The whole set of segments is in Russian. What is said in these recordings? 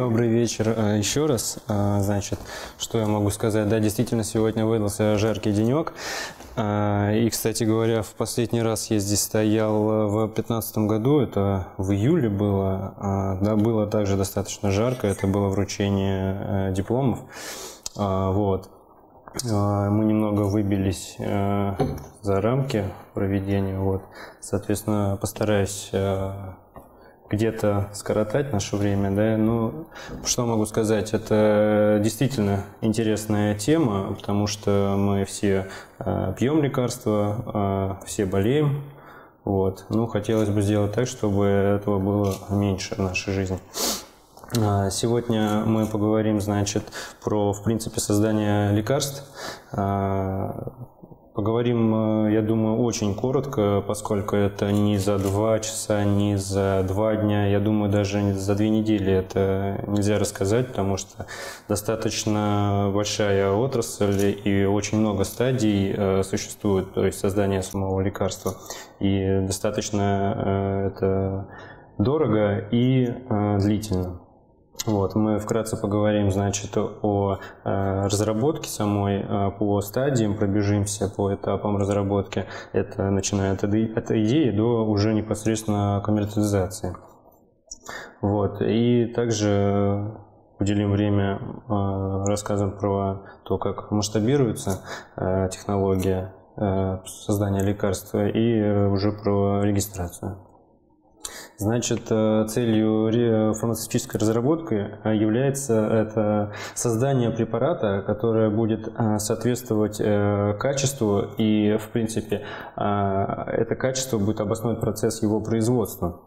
Добрый вечер э, еще раз. Э, значит, что я могу сказать? Да, действительно, сегодня выдался жаркий денек. Э, и, кстати говоря, в последний раз я здесь стоял в 2015 году, это в июле было. Да, было также достаточно жарко, это было вручение дипломов. Вот. Мы немного выбились за рамки проведения. Вот. Соответственно, постараюсь где-то скоротать наше время, да, ну, что могу сказать, это действительно интересная тема, потому что мы все э, пьем лекарства, э, все болеем, вот, ну, хотелось бы сделать так, чтобы этого было меньше в нашей жизни. А, сегодня мы поговорим, значит, про, в принципе, создание лекарств. Поговорим, э, я думаю, очень коротко, поскольку это не за два часа, не за два дня, я думаю, даже за две недели это нельзя рассказать, потому что достаточно большая отрасль и очень много стадий э, существует, то есть создание самого лекарства. И достаточно э, это дорого и длительно. Вот, мы вкратце поговорим, значит, о э, разработке самой, э, по стадиям пробежимся, по этапам разработки. Это начиная от, от идеи до уже непосредственно коммерциализации. Вот, и также уделим время э, рассказам про то, как масштабируется э, технология создания лекарства и уже про регистрацию. Значит, э, целью фармацевтической разработки э, является это создание препарата, которое будет э, соответствовать качеству. И, в принципе, это качество будет обосновывать процесс его производства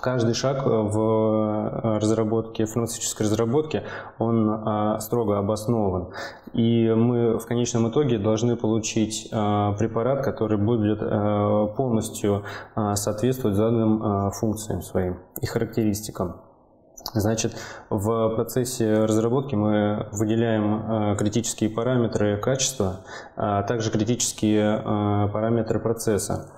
каждый шаг в э, разработке, фармацевтической разработке, он а, строго обоснован. И мы в конечном итоге должны получить препарат, который будет полностью соответствовать заданным функциям своим и характеристикам. Значит, в процессе разработки мы выделяем критические параметры качества, а также критические параметры процесса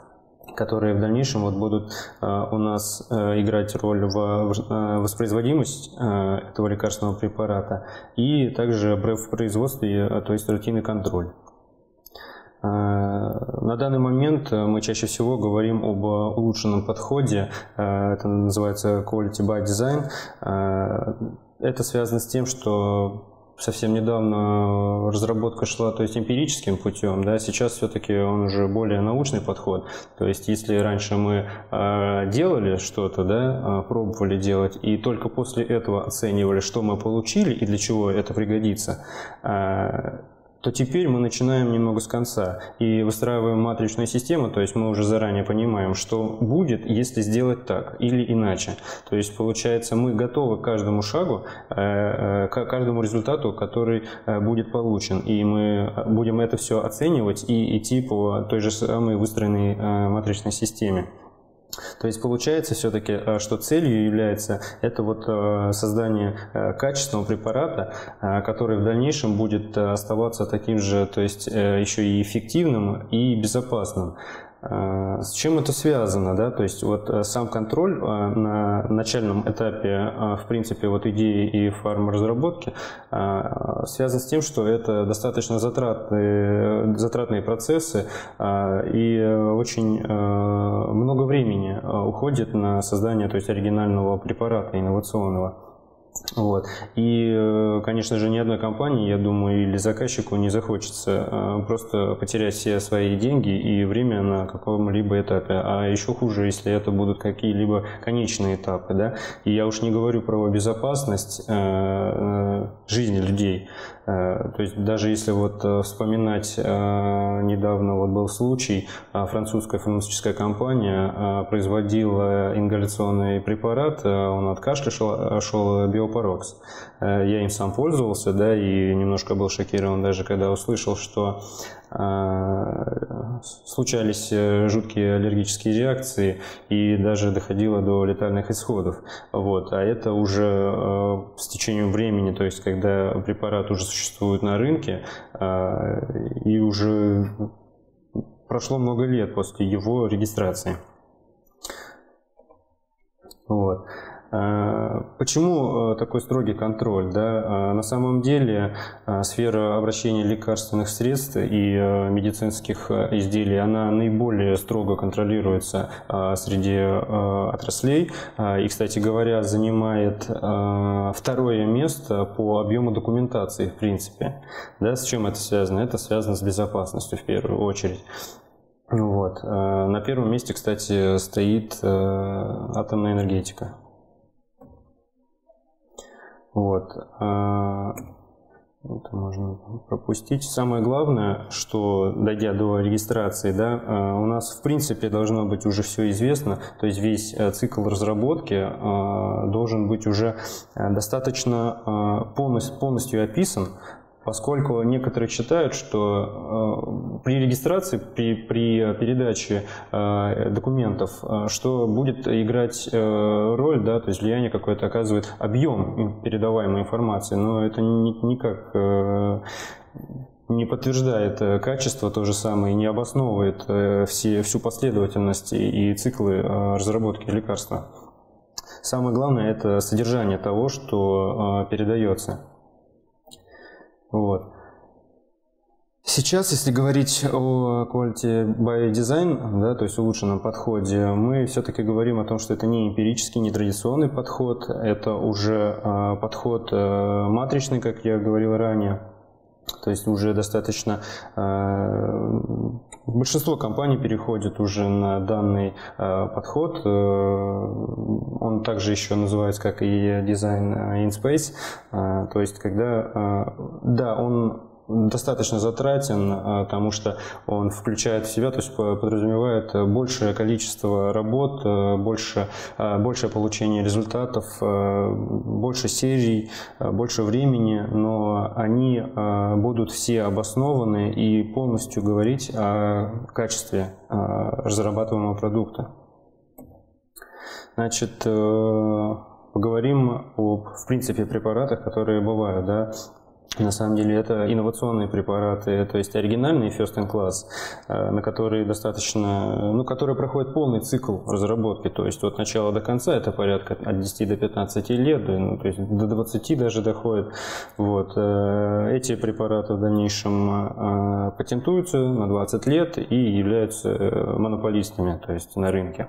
которые в дальнейшем вот будут э, у нас э, играть роль в э, воспроизводимость этого лекарственного препарата и также в производстве, то есть рутинный контроль. На данный момент мы чаще всего говорим об улучшенном подходе, это называется Quality by Design. Это связано с тем, что совсем недавно разработка шла, то есть эмпирическим путем, да, сейчас все-таки он уже более научный подход. То есть, если раньше мы э, делали что-то, да, э, пробовали делать, и только после этого оценивали, что мы получили и для чего это пригодится, э, то теперь мы начинаем немного с конца и выстраиваем матричную систему, то есть мы уже заранее понимаем, что будет, если сделать так или иначе. То есть получается мы готовы к каждому шагу, э, э, к каждому результату, который э, будет получен, и мы будем это все оценивать и идти по той же самой выстроенной матричной системе. То есть получается все-таки, э, что целью является это вот э, создание э, качественного препарата, который в дальнейшем будет оставаться таким же, то есть еще и эффективным и безопасным. Э, с чем это связано, да? То есть вот э, сам контроль э, на начальном этапе, в принципе, вот идеи и фармразработки связан с тем, что это достаточно затратные, затратные процессы и очень много времени уходит на создание, то есть оригинального препарата инновационного. Вот. И, э, конечно же, ни одной компании, я думаю, или заказчику не захочется э, просто потерять все свои деньги и время на каком-либо этапе. А еще хуже, если это будут какие-либо конечные этапы. Да? И я уж не говорю про безопасность э, жизни людей. То есть даже если вот вспоминать, недавно вот был случай, французская фармацевтическая компания производила ингаляционный препарат, он от кашля шел, шел биопарокс. Э, я им сам пользовался, да, и немножко был шокирован даже, когда услышал, что э, случались э, жуткие аллергические реакции и даже доходило до летальных исходов. Вот. А это уже с течением времени, то есть когда препарат уже существует на рынке и уже прошло много лет после его регистрации. Вот. Э, почему э, такой строгий контроль? Да? Э, на самом деле сфера обращения лекарственных средств и медицинских изделий, она наиболее строго контролируется среди отраслей. И, кстати говоря, занимает второе место по объему документации, в принципе. Да, с чем это связано? Это связано с безопасностью в первую очередь. Вот. На первом месте, кстати, стоит атомная энергетика. Вот. А, это можно пропустить. Самое главное, что дойдя до регистрации, да, а, у нас в принципе должно быть уже все известно, то есть весь э, цикл разработки а, должен быть уже э, достаточно полностью, полностью описан, поскольку некоторые считают, что э, при регистрации, при, при передаче э, документов, э, что будет играть э, роль, да, то есть влияние какое-то оказывает объем передаваемой информации, но это ни, никак э, не подтверждает э, качество то же самое и не обосновывает э, все, всю последовательность и циклы разработки лекарства. Самое главное – это содержание того, что передается. Вот. Сейчас, если говорить о quality by design, да, то есть улучшенном подходе, мы все-таки говорим о том, что это не эмпирический, не традиционный подход, это уже э, подход э, матричный, как я говорил ранее. То есть уже достаточно э, большинство компаний переходит уже на данный э, подход. Э, он также еще называется как и дизайн in space. То есть когда да, он достаточно затратен, а, потому что он включает в себя, то есть подразумевает большее количество работ, а, больше, а, большее получение результатов, больше серий, больше времени, но они будут все обоснованы и полностью говорить о качестве разрабатываемого продукта. Значит, э, поговорим об, в принципе, препаратах, которые бывают. Да? На самом деле это инновационные препараты, то есть оригинальные first in class, э, на которые достаточно, ну, которые проходят полный цикл разработки, то есть от начала до конца это порядка от 10 до 15 лет, ну, то есть до 20 даже доходит. Вот. Э, эти препараты в дальнейшем э, патентуются на 20 лет и являются монополистами, то есть на рынке.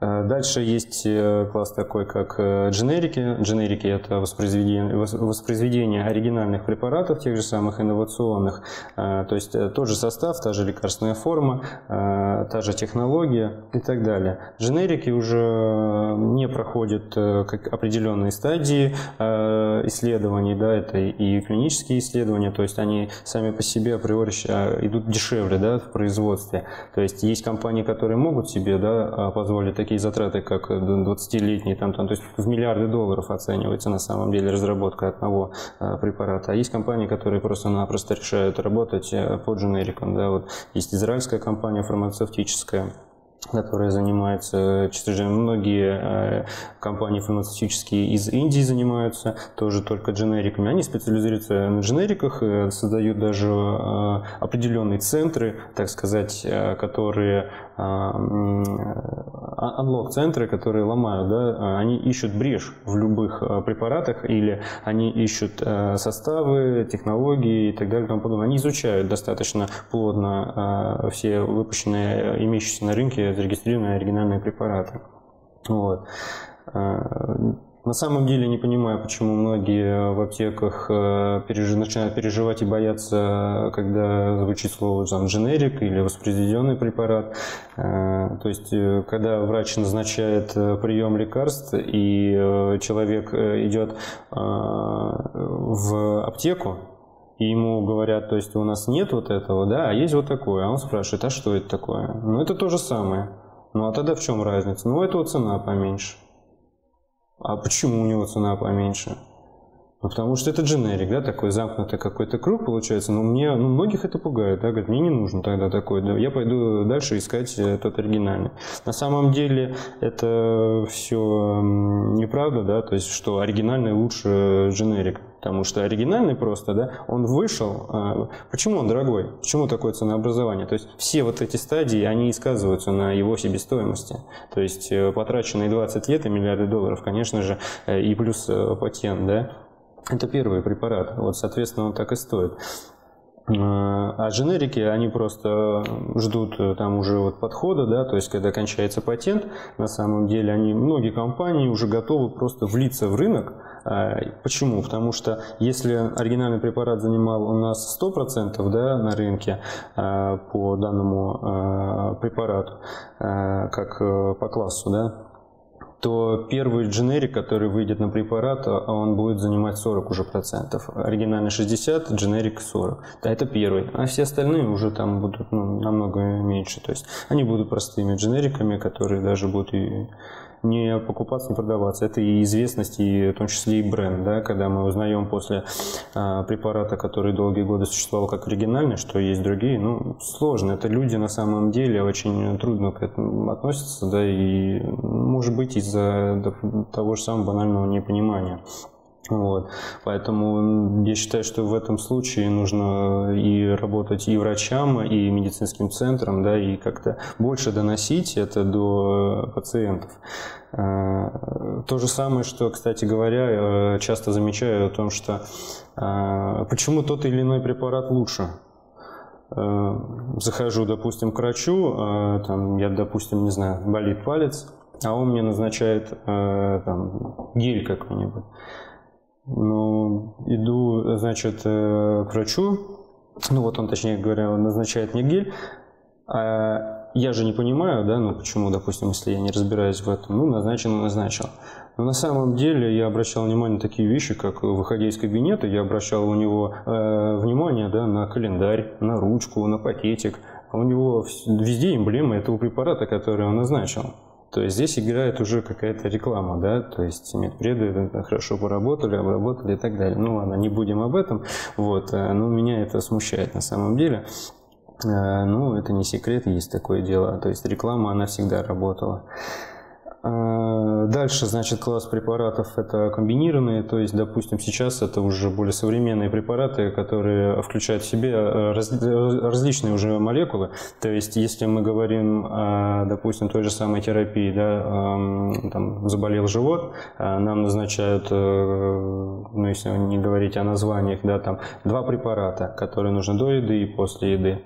Э, дальше есть э, класс такой, как э, дженерики. Дженерики – это воспроизведение, воспроизведение оригинальных препаратов, тех же самых инновационных. То есть тот же состав, та же лекарственная форма, та же технология и так далее. Дженерики уже не проходят как определенные стадии исследований, да, это и клинические исследования, то есть они сами по себе априори идут дешевле да, в производстве. То есть есть компании, которые могут себе да, позволить такие такие затраты, как 20-летние, там, там, то есть в миллиарды долларов оценивается на самом деле разработка одного э, препарата. А есть компании, которые просто-напросто решают работать э, по дженерикам. Да, вот есть израильская компания фармацевтическая, которая занимается, чисто многие э, компании фармацевтические из Индии занимаются тоже только дженериками. Они специализируются на дженериках, э, создают даже э, определенные центры, так сказать, которые анлок-центры, которые ломают, да, они ищут брешь в любых препаратах или они ищут составы, технологии и так далее и тому подобное. Они изучают достаточно плотно все выпущенные, имеющиеся на рынке зарегистрированные оригинальные препараты. Вот. Э, на самом деле не понимаю, почему многие в аптеках э, переж... начинают переживать и бояться, когда звучит слово там, дженерик или воспроизведенный препарат. Э, то есть, когда врач назначает прием лекарств и человек идет в аптеку, и ему говорят, то есть у нас нет вот этого, да, а есть вот такое. А он спрашивает, а что это такое? Ну, это то же самое. Ну, а тогда в чем разница? Ну, у этого цена поменьше. А почему у него цена поменьше? Ну, потому что это дженерик, да, такой замкнутый какой-то круг получается. Но мне, ну, многих это пугает, да, говорят, мне не нужно тогда такой, да, я пойду дальше искать тот оригинальный. На самом деле это все неправда, да, то есть, что оригинальный лучше дженерик. Потому что оригинальный просто, да, он вышел. А, почему он дорогой? Почему такое ценообразование? То есть все вот эти стадии, они и сказываются на его себестоимости. То есть э, потраченные 20 лет и миллиарды долларов, конечно же, э, и плюс э, патент, да, это первый препарат. Вот, соответственно, он так и стоит. А дженерики, они просто ждут там уже вот подхода, да, то есть когда кончается патент, на самом деле они, многие компании уже готовы просто влиться в рынок, а, почему? Потому что если оригинальный препарат занимал у нас 100% да, на рынке а, по данному а, препарату, как э, по классу, да, то первый дженерик, который выйдет на препарат, он будет занимать 40 уже процентов. Оригинальный 60, дженерик 40. Да, это первый. А все остальные уже там будут ну, намного меньше. То есть они будут простыми дженериками, которые даже будут и не покупаться, не продаваться. Это и известность, и в том числе и бренд, да, когда мы узнаем после а, препарата, который долгие годы существовал как оригинальный, что есть другие, ну, сложно. Это люди на самом деле очень трудно к этому относятся, да, и может быть из-за того же самого банального непонимания. Вот. Поэтому я считаю, что в этом случае нужно и работать и врачам, и медицинским центрам, да, и как-то больше доносить это до пациентов. А, то же самое, что, кстати говоря, часто замечаю о том, что почему тот или иной препарат лучше. Захожу, допустим, к врачу, там, я, допустим, не знаю, болит палец, а он мне назначает там, гель какой-нибудь. Ну, иду, значит, э, к врачу, ну вот он, точнее говоря, назначает мне гель, а я же не понимаю, да, ну почему, допустим, если я не разбираюсь в этом, ну назначил, назначил. Но на самом деле я обращал внимание на такие вещи, как выходя из кабинета, я обращал у него э, внимание да, на календарь, на ручку, на пакетик. А у него везде эмблема этого препарата, который он назначил. То есть здесь играет уже какая-то реклама, да, то есть медпреды хорошо поработали, обработали и так далее. Ну ладно, не будем об этом, вот, э, но меня это смущает на самом деле. Э, ну, это не секрет, есть такое дело. То есть реклама, она всегда работала. А, дальше, значит, класс препаратов это комбинированные, то есть, допустим, сейчас это уже более современные препараты, которые включают в себе э, раз, различные уже молекулы. То есть, если мы говорим, допустим, той же самой терапии, да, там, заболел живот, а, нам назначают, э, ну, если не говорить о названиях, да, там, два препарата, которые нужны до еды и после еды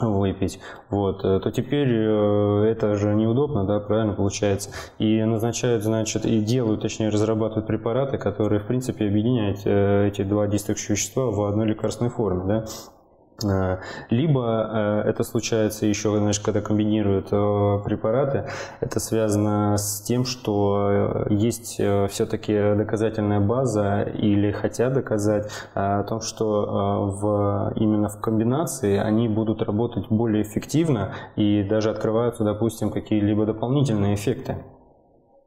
выпить, вот, э, то теперь э, это же неудобно, да, правильно получается. И назначают, значит, и делают, точнее, разрабатывают препараты, которые, в принципе, объединяют э, эти два действующих вещества в одной лекарственной форме, да. Э, либо э, это случается еще, знаешь, когда комбинируют э, препараты, это связано с тем, что есть все-таки доказательная база или хотят доказать о том, что в, именно в комбинации они будут работать более эффективно и даже открываются, допустим, какие-либо дополнительные эффекты.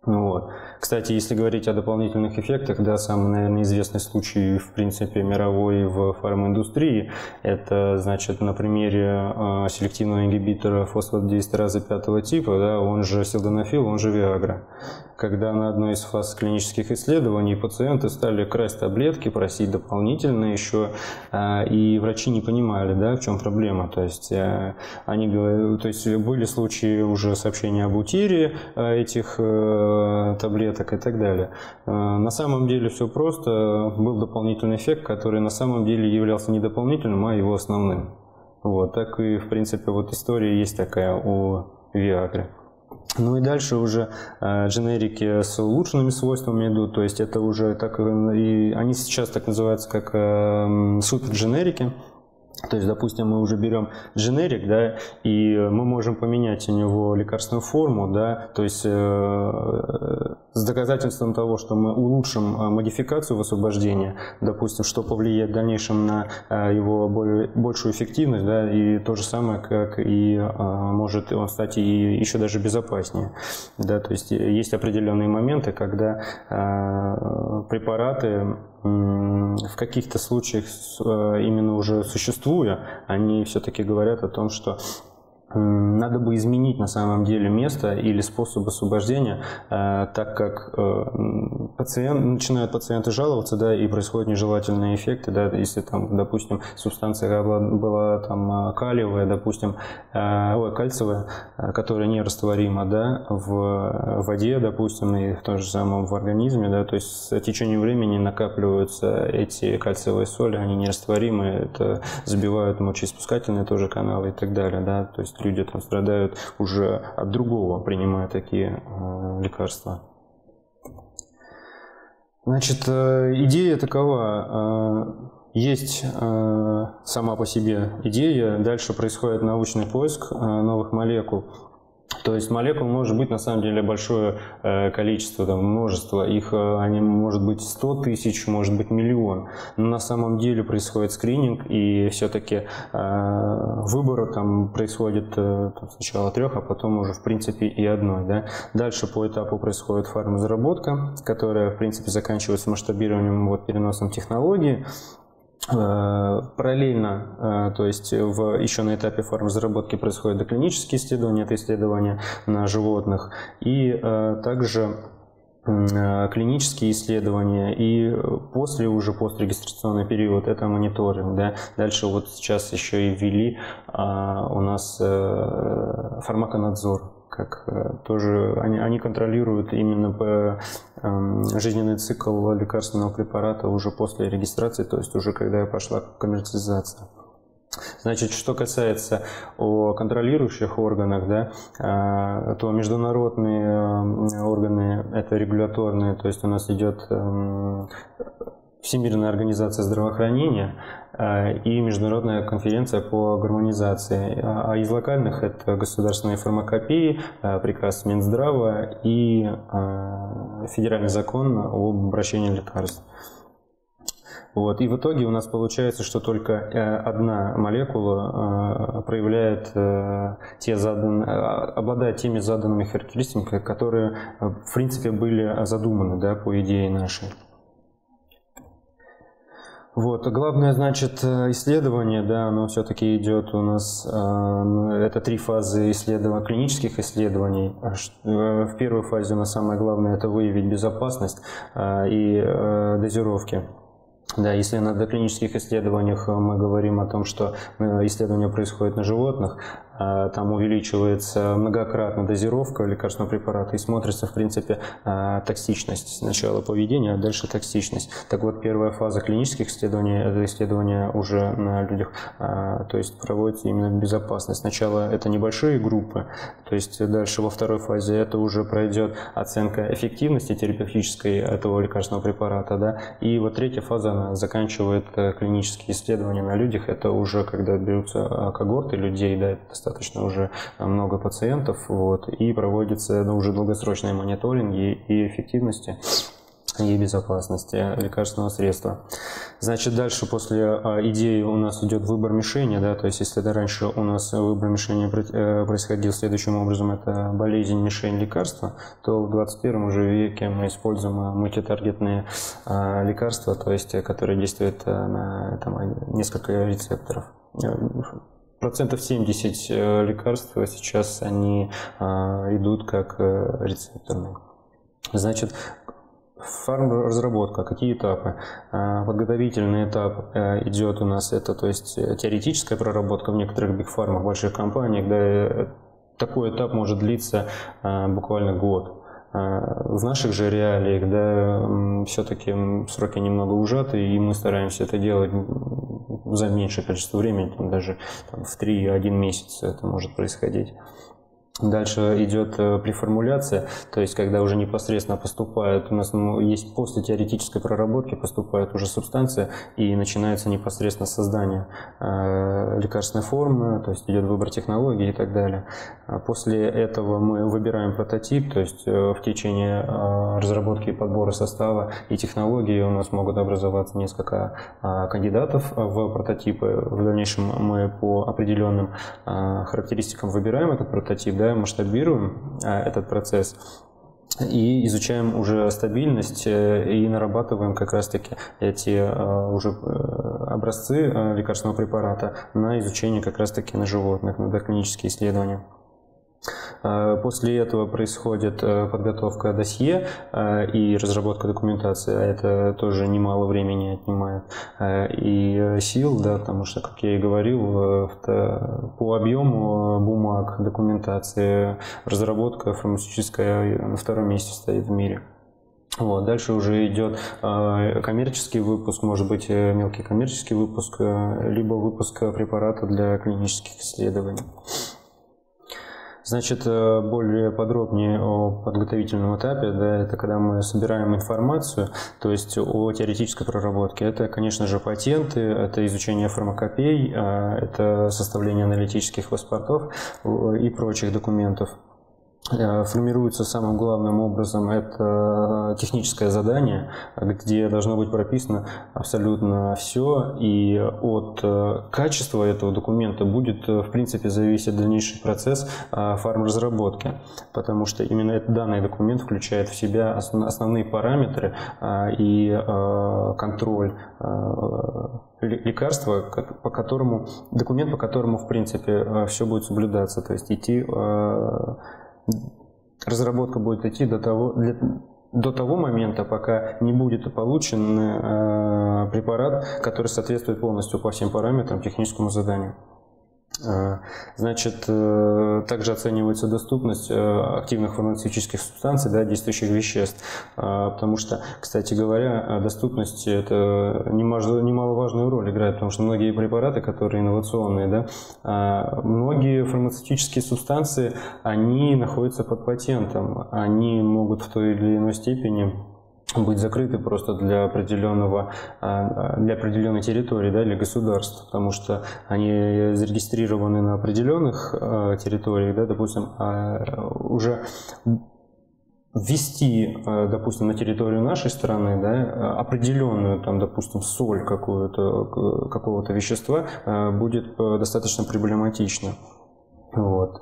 Вот. Кстати, если говорить о дополнительных эффектах, да, самый, наверное, известный случай, в принципе, мировой в фарминдустрии, это, значит, на примере э, селективного ингибитора фосфодиэстеразы пятого типа, да, он же силденафил, он же Виагра. Когда на одной из фаз клинических исследований пациенты стали красть таблетки, просить дополнительно еще, э, и врачи не понимали, да, в чем проблема. То есть, э, они, то есть были случаи уже сообщения об утере э, этих э, таблеток, таблеток и так далее. Э, на самом деле все просто. Был дополнительный эффект, который на самом деле являлся не дополнительным, а его основным. Вот, так и, в принципе, вот история есть такая у Viagra. Ну и дальше уже э, дженерики с улучшенными свойствами идут, то есть это уже так и они сейчас так называются как э, супердженерики. То есть, допустим, мы уже берем дженерик, да, и мы можем поменять у него лекарственную форму, да, то есть э, с доказательством того, что мы улучшим э, модификацию высвобождения, допустим, что повлияет в дальнейшем на э, его более, большую эффективность, да, и то же самое, как и э, может он стать и еще даже безопаснее, да, то есть есть определенные моменты, когда э, препараты в каких-то случаях именно уже существуя, они все-таки говорят о том, что надо бы изменить на самом деле место или способ освобождения, э, так как э, пациент, начинают пациенты жаловаться, да, и происходят нежелательные эффекты, да, если там, допустим, субстанция была там калиевая, допустим, э, ой, кальциевая, которая нерастворима, да, в воде, допустим, и в том же самом в организме, да, то есть с течением времени накапливаются эти кальциевые соли, они нерастворимы, это забивают мочеиспускательные тоже каналы и так далее, да, то есть люди там страдают уже от другого, принимая такие э, лекарства. Значит, э, идея такова. Э, есть сама по себе идея, дальше происходит научный поиск новых молекул. То есть молекул может быть на самом деле большое э, количество, там, множество. Их э, они может быть 100 тысяч, может быть миллион. Но на самом деле происходит скрининг, и все-таки э, выбор там происходит там, сначала трех, а потом уже в принципе и одной. Да? Дальше по этапу происходит фармразработка, которая в принципе заканчивается масштабированием, вот, переносом технологии. Э, параллельно, э, то есть в, еще на этапе разработки происходят доклинические исследования, это исследования на животных, и э, также клинические исследования и после уже пострегистрационный период это мониторинг да. Дальше вот сейчас еще и ввели а, у нас фармаконадзор как э, тоже они, они контролируют именно по, э, жизненный цикл лекарственного препарата уже после регистрации, то есть уже когда пошла коммерциализация. Значит, что касается о контролирующих органах, да, э, то международные э, органы это регуляторные, то есть у нас идет эм, Всемирная организация здравоохранения э, и Международная конференция по гармонизации. А из локальных это государственные фармакопеи, э, приказ Минздрава и э, федеральный закон об обращении лекарств. Вот. И в итоге у нас получается, что только одна молекула проявляет те задан... обладает теми заданными характеристиками, которые в принципе были задуманы да, по идее нашей. Вот, главное, значит, э, исследование, да, оно все-таки идет у нас, э, это три фазы исследования, клинических исследований. Э, в первой фазе у нас самое главное это выявить безопасность и дозировки. Да, если на доклинических исследованиях мы говорим о том, что исследования происходят на животных, а, там увеличивается многократно дозировка лекарственного препарата и смотрится, в принципе, а, токсичность. Сначала поведение, а дальше токсичность. Так вот, первая фаза клинических исследований – это исследование уже на людях, а, то есть проводится именно безопасность. Сначала это небольшие группы, то есть дальше во второй фазе это уже пройдет оценка эффективности терапевтической этого лекарственного препарата, да, и вот третья фаза она заканчивает э, клинические исследования на людях, это уже когда берутся когорты людей, да, достаточно уже много пациентов, вот, и проводятся ну, уже долгосрочные мониторинги и эффективности и безопасности лекарственного средства. Значит, дальше после а, идеи у нас идет выбор мишени, да, то есть если это раньше у нас выбор мишени э, происходил следующим образом, это болезнь, мишень, лекарства, то в 21 уже веке мы используем мультитаргетные а, лекарства, то есть которые действуют э, на там, несколько рецепторов процентов 70 э, лекарств сейчас они а, идут как э, рецепторные. Значит, фармразработка, какие этапы? А, подготовительный этап э, идет у нас, это то есть теоретическая проработка в некоторых бигфармах, больших компаниях, да, такой этап может длиться а, буквально год. В наших же реалиях, да, все-таки сроки немного ужаты, и мы стараемся это делать за меньшее количество времени, там, даже там, в 3-1 месяц это может происходить. Дальше идет э, преформуляция, то есть когда уже непосредственно поступает, у нас ну, есть после теоретической проработки поступает уже субстанция и начинается непосредственно создание э, лекарственной формы, то есть идет выбор технологии и так далее. А после этого мы выбираем прототип, то есть э, в течение разработки и подбора состава и технологии у нас могут образоваться несколько э, кандидатов в прототипы. В дальнейшем мы по определенным э, характеристикам выбираем этот прототип, да, масштабируем а, этот процесс. и изучаем уже стабильность и нарабатываем как раз-таки эти уже образцы лекарственного препарата на изучение как раз-таки на животных, на доклинические исследования. Э, после этого происходит э, подготовка досье э, и разработка документации, а это тоже немало времени отнимает и сил, да, потому что, как я и говорил, по объему бумаг, документации, разработка фармацевтическая на втором месте стоит в мире. Вот, дальше уже идет э, коммерческий выпуск, может быть мелкий коммерческий выпуск, либо выпуск препарата для клинических исследований. Значит, э, более подробнее о подготовительном этапе, да, это когда мы собираем информацию, то есть о теоретической проработке. Это, конечно же, патенты, это изучение фармакопей, а, это составление аналитических паспортов и прочих документов. Э, формируется самым главным образом это техническое задание, где должно быть прописано абсолютно все, и от э, качества этого документа будет, э, в принципе, зависеть дальнейший процесс фармразработки, потому что именно данный документ включает в себя основные параметры и контроль лекарства, по которому, документ, по которому, в принципе, все будет соблюдаться, то есть идти разработка будет идти до того, для, до того момента, пока не будет получен э, препарат, который соответствует полностью по всем параметрам техническому заданию. Э, значит, э, также оценивается доступность э, активных фармацевтических субстанций, да, действующих веществ, потому что, кстати говоря, доступность это немаловажную роль играет, потому что многие препараты, которые инновационные, да, многие фармацевтические субстанции, они находятся под патентом, они могут в той или иной степени быть закрыты просто для определенного а, для определенной территории да, или государства, потому что они зарегистрированы на определенных а, территориях, да, допустим, а уже ввести, допустим, на территорию нашей страны да, определенную, там, допустим, соль какую-то, какого-то вещества будет достаточно проблематично. Вот.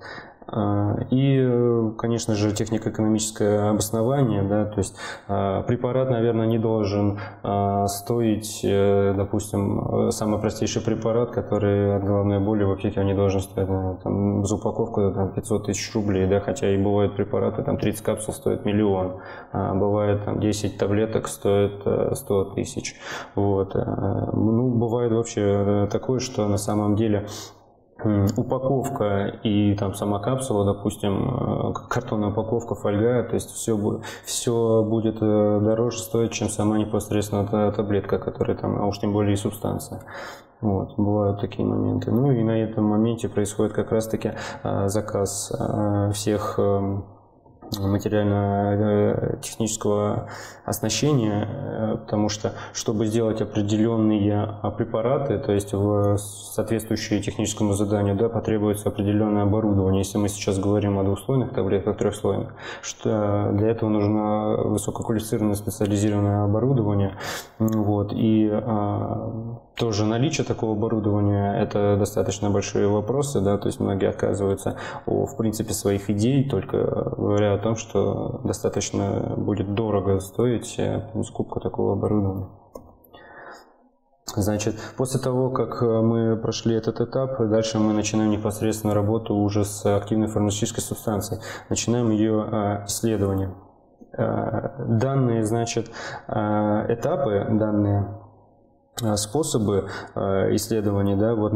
А, и, конечно же, технико-экономическое обоснование, да, то есть а, препарат, наверное, не должен а, стоить, э, допустим, самый простейший препарат, который от головной боли в аптеке, не должен стоить там, за упаковку там, 500 тысяч рублей, да, хотя и бывают препараты, там 30 капсул стоит миллион, а бывает там 10 таблеток стоит 100 э, тысяч, вот. Э, ну, бывает вообще такое, что на самом деле упаковка и там сама капсула, допустим, э, картонная упаковка, фольга, то есть все, все будет э, дороже стоить, чем сама непосредственно та таблетка, которая там, а уж тем более и субстанция. Вот, бывают такие моменты. Ну и на этом моменте происходит как раз-таки э, заказ всех эм, материально-технического оснащения, э, потому что, чтобы сделать определенные а, препараты, то есть в соответствующие техническому заданию, да, потребуется определенное оборудование. Если мы сейчас говорим о двухслойных таблетках, трехслойных, что для этого нужно высококвалифицированное специализированное оборудование. Вот, и а, тоже наличие такого оборудования – это достаточно большие вопросы, да, то есть многие отказываются о, в принципе, своих идей, только говоря о том, что достаточно будет дорого стоить э, скупка такого оборудования. Значит, после того, как э, мы прошли этот этап, дальше мы начинаем непосредственно работу уже с активной фармацевтической субстанцией. Начинаем ее э, исследование. Данные, значит, этапы, данные способы э, исследований да, вот,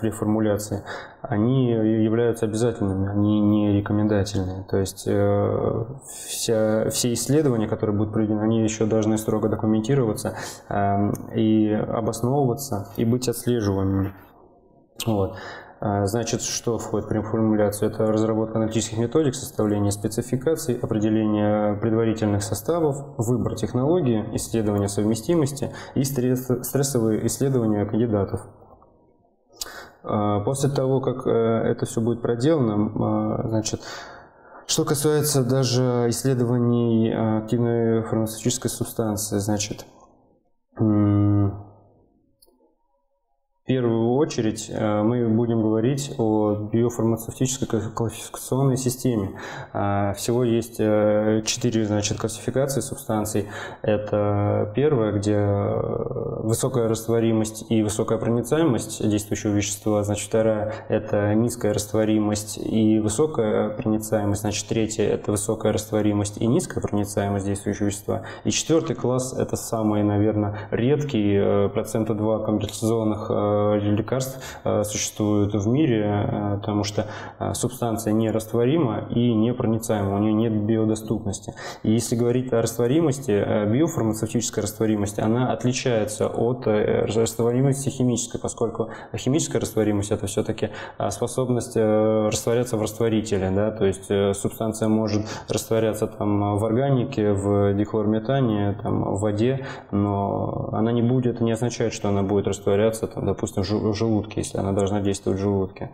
при формуляции, они являются обязательными, они не рекомендательные. То есть э, вся, все исследования, которые будут проведены, они еще должны строго документироваться и обосновываться, и быть отслеживаемыми. Вот. А, значит, что входит при формуляции? Это разработка аналитических методик, составление спецификаций, определение предварительных составов, выбор технологии, исследование совместимости и стрессовые исследования кандидатов. А, после того, как э, это все будет проделано, а, значит, что касается даже исследований активной фармацевтической субстанции, значит, первую очередь э, мы будем говорить о биофармацевтической классификационной системе. Э, всего есть э, четыре значит, классификации субстанций. Это первая, где высокая растворимость и высокая проницаемость действующего вещества. Значит, вторая – это низкая растворимость и высокая проницаемость. Значит, третья – это высокая растворимость и низкая проницаемость действующего вещества. И четвертый класс – это самый, наверное, редкий, процента 2 конверсационных Э, лекарств э, существует в мире, э, потому что субстанция нерастворима и непроницаема, у нее нет биодоступности. И если говорить о растворимости, биофармацевтическая растворимость, она отличается от растворимости химической, поскольку химическая растворимость это все-таки способность растворяться в растворителе, да, то есть субстанция может растворяться там в органике, в дихлорметане, там, в воде, но она не будет, это не означает, что она будет растворяться, там, допустим, допустим, в желудке, если она должна действовать в желудке,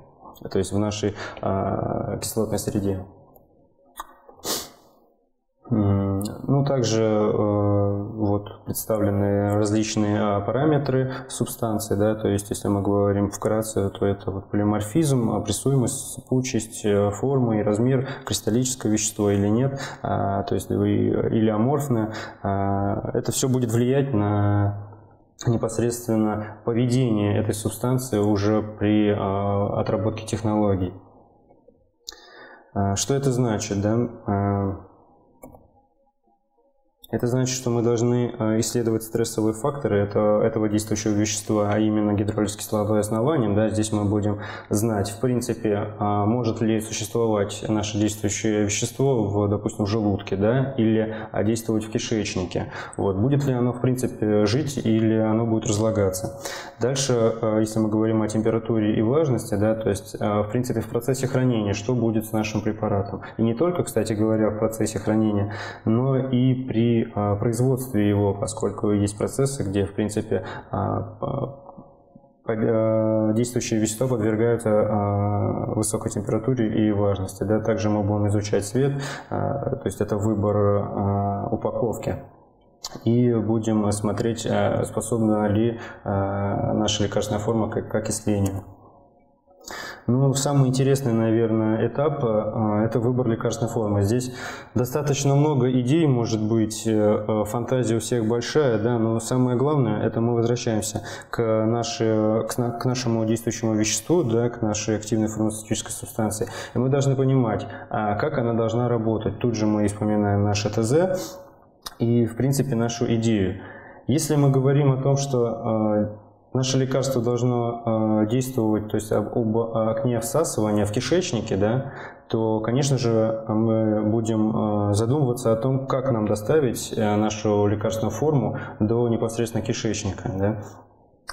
то есть в нашей э, кислотной среде. Ну, также э, вот представлены различные э, параметры субстанции, да, то есть если мы говорим вкратце, то это вот полиморфизм, опрессуемость, сыпучесть, э, форма и размер, кристаллическое вещество или нет, э, то есть или аморфное, э, это все будет влиять на непосредственно поведение этой субстанции уже при а, отработке технологий. А, что это значит? Да? Это значит, что мы должны э, исследовать стрессовые факторы этого, действующего вещества, а именно гидролиз кислотой основанием. Да, здесь мы будем знать, в принципе, а может ли существовать наше действующее вещество в, допустим, в желудке, да, или а, действовать в кишечнике. Вот. Будет ли оно, в принципе, жить или оно будет разлагаться. Дальше, э, если мы говорим о температуре и влажности, да, то есть, э, в принципе, в процессе хранения, что будет с нашим препаратом. И не только, кстати говоря, в процессе хранения, но и при а, производстве его, поскольку есть процессы, где, в принципе, а, а, действующие вещества подвергаются высокой температуре и влажности. Да? Также мы будем изучать свет, то есть это выбор упаковки. И будем смотреть, способна ли наша лекарственная форма к окислению. Ну, самый интересный, наверное, этап э, – это выбор лекарственной формы. Здесь достаточно много идей, может быть, э, э, фантазия у всех большая, да, но самое главное – это мы возвращаемся к, нашей, к нашему действующему веществу, да, к нашей активной фармацевтической субстанции. И мы должны понимать, а как она должна работать. Тут же мы вспоминаем наше ТЗ и, в принципе, нашу идею. Если мы говорим о том, что наше лекарство должно э, действовать, то есть об, об окне всасывания в кишечнике, да, то, конечно же, мы будем э, задумываться о том, как нам доставить э, нашу лекарственную форму до непосредственно кишечника. Да.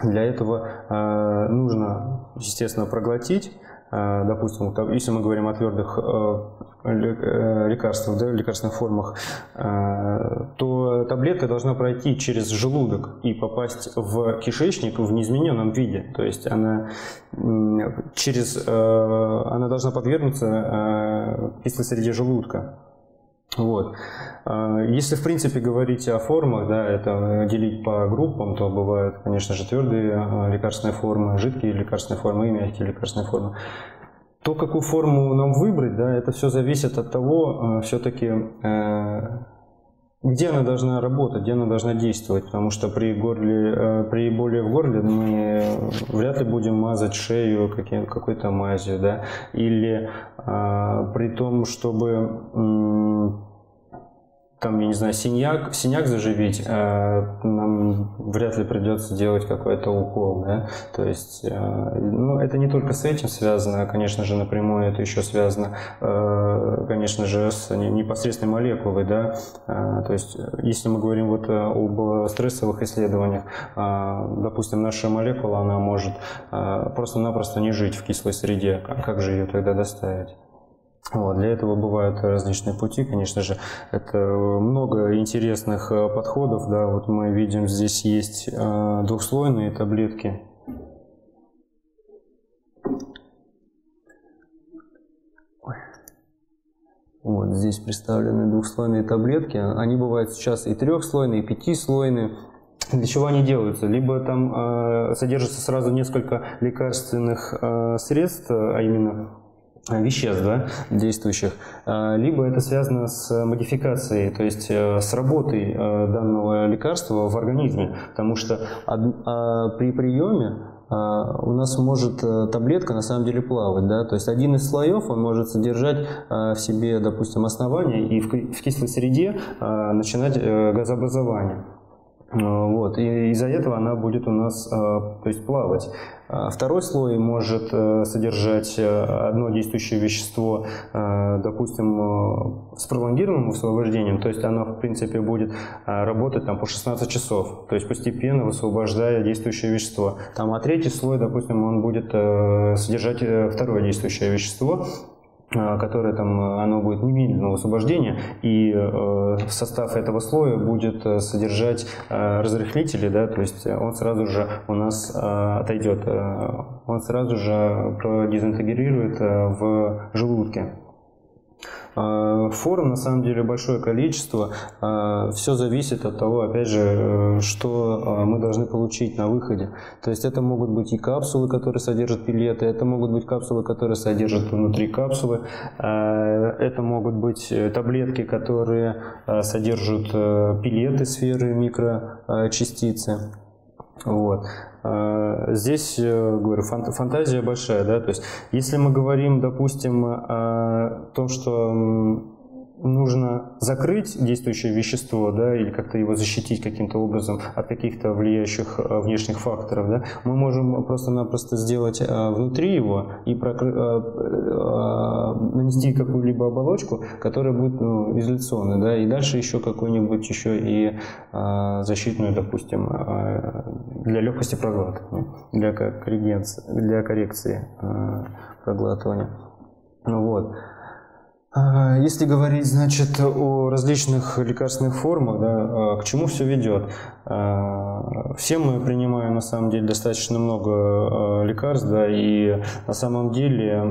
Для этого э, нужно, естественно, проглотить допустим, если мы говорим о твердых э, э, лекарствах, да, лекарственных формах, то таблетка должна пройти через желудок и попасть в кишечник в неизмененном виде. То есть она, через, она должна подвергнуться кислой среде желудка. Вот. А, если, в принципе, говорить о формах, да, это делить по группам, то бывают, конечно же, твердые а, лекарственные формы, жидкие лекарственные формы и мягкие лекарственные формы. То, какую форму нам выбрать, да, это все зависит от того, а, все-таки, э, где она должна работать, где она должна действовать, потому что при, горле, э, при боли в горле мы вряд ли будем мазать шею какой-то мазью, да, или при том, чтобы там, я не знаю, синяк, синяк заживить, э, нам вряд ли придется делать какой-то укол, да, то есть, э, ну, это не только с этим связано, конечно же, напрямую это еще связано, э, конечно же, с непосредственной молекулой, да, э, то есть, если мы говорим вот э, об стрессовых исследованиях, э, допустим, наша молекула, она может э, просто-напросто не жить в кислой среде, как же ее тогда доставить? Вот, для этого бывают различные пути, конечно же. Это много интересных э, подходов. Да, вот мы видим, здесь есть э, двухслойные таблетки. Вот здесь представлены двухслойные таблетки. Они бывают сейчас и трехслойные, и пятислойные. для чего они делаются? Либо там э, содержится сразу несколько лекарственных э, средств, а именно веществ да, действующих, либо это связано с модификацией, то есть с работой данного лекарства в организме, потому что при приеме у нас может таблетка на самом деле плавать, да, то есть один из слоев он может содержать в себе, допустим, основание и в кислой среде начинать газообразование. Э, вот, и из-за этого она будет у нас э, то есть, плавать. А второй слой может э, содержать одно действующее вещество, допустим, с пролонгированным освобождением, то есть оно, в принципе, будет работать там, по 16 часов, то есть постепенно высвобождая действующее вещество. Там, а третий слой, допустим, он будет содержать второе действующее вещество, Э, которое там, э, оно будет немедленного освобождения, и э, состав этого слоя будет э, содержать э, разрыхлители, да, то есть он сразу же у нас э, отойдет, э, он сразу же продезинтегрирует э, в желудке. А, форм на самом деле большое количество. А, Все зависит от того, опять же, э, что а, мы должны получить на выходе. То есть это могут быть и капсулы, которые содержат пилеты, это могут быть капсулы, которые содержат внутри капсулы, это могут быть э, таблетки, которые содержат э, пилеты сферы микрочастицы. Вот. А, здесь, э, говорю, фантазия большая, да, то есть если мы говорим, допустим, о том, что нужно закрыть действующее вещество, да, или как-то его защитить каким-то образом от каких-то влияющих э, внешних факторов, да, мы можем просто-напросто сделать э, внутри его и. Э, нанести какую-либо оболочку, которая будет ну, изоляционной, да, и дальше еще какую-нибудь еще и защитную, допустим, для легкости проглатывания, для коррекции, для коррекции проглатывания. Вот. А, если говорить, значит, о различных лекарственных формах, да, а, к чему все ведет? А, все мы принимаем, на самом деле, достаточно много лекарств, да, и на самом деле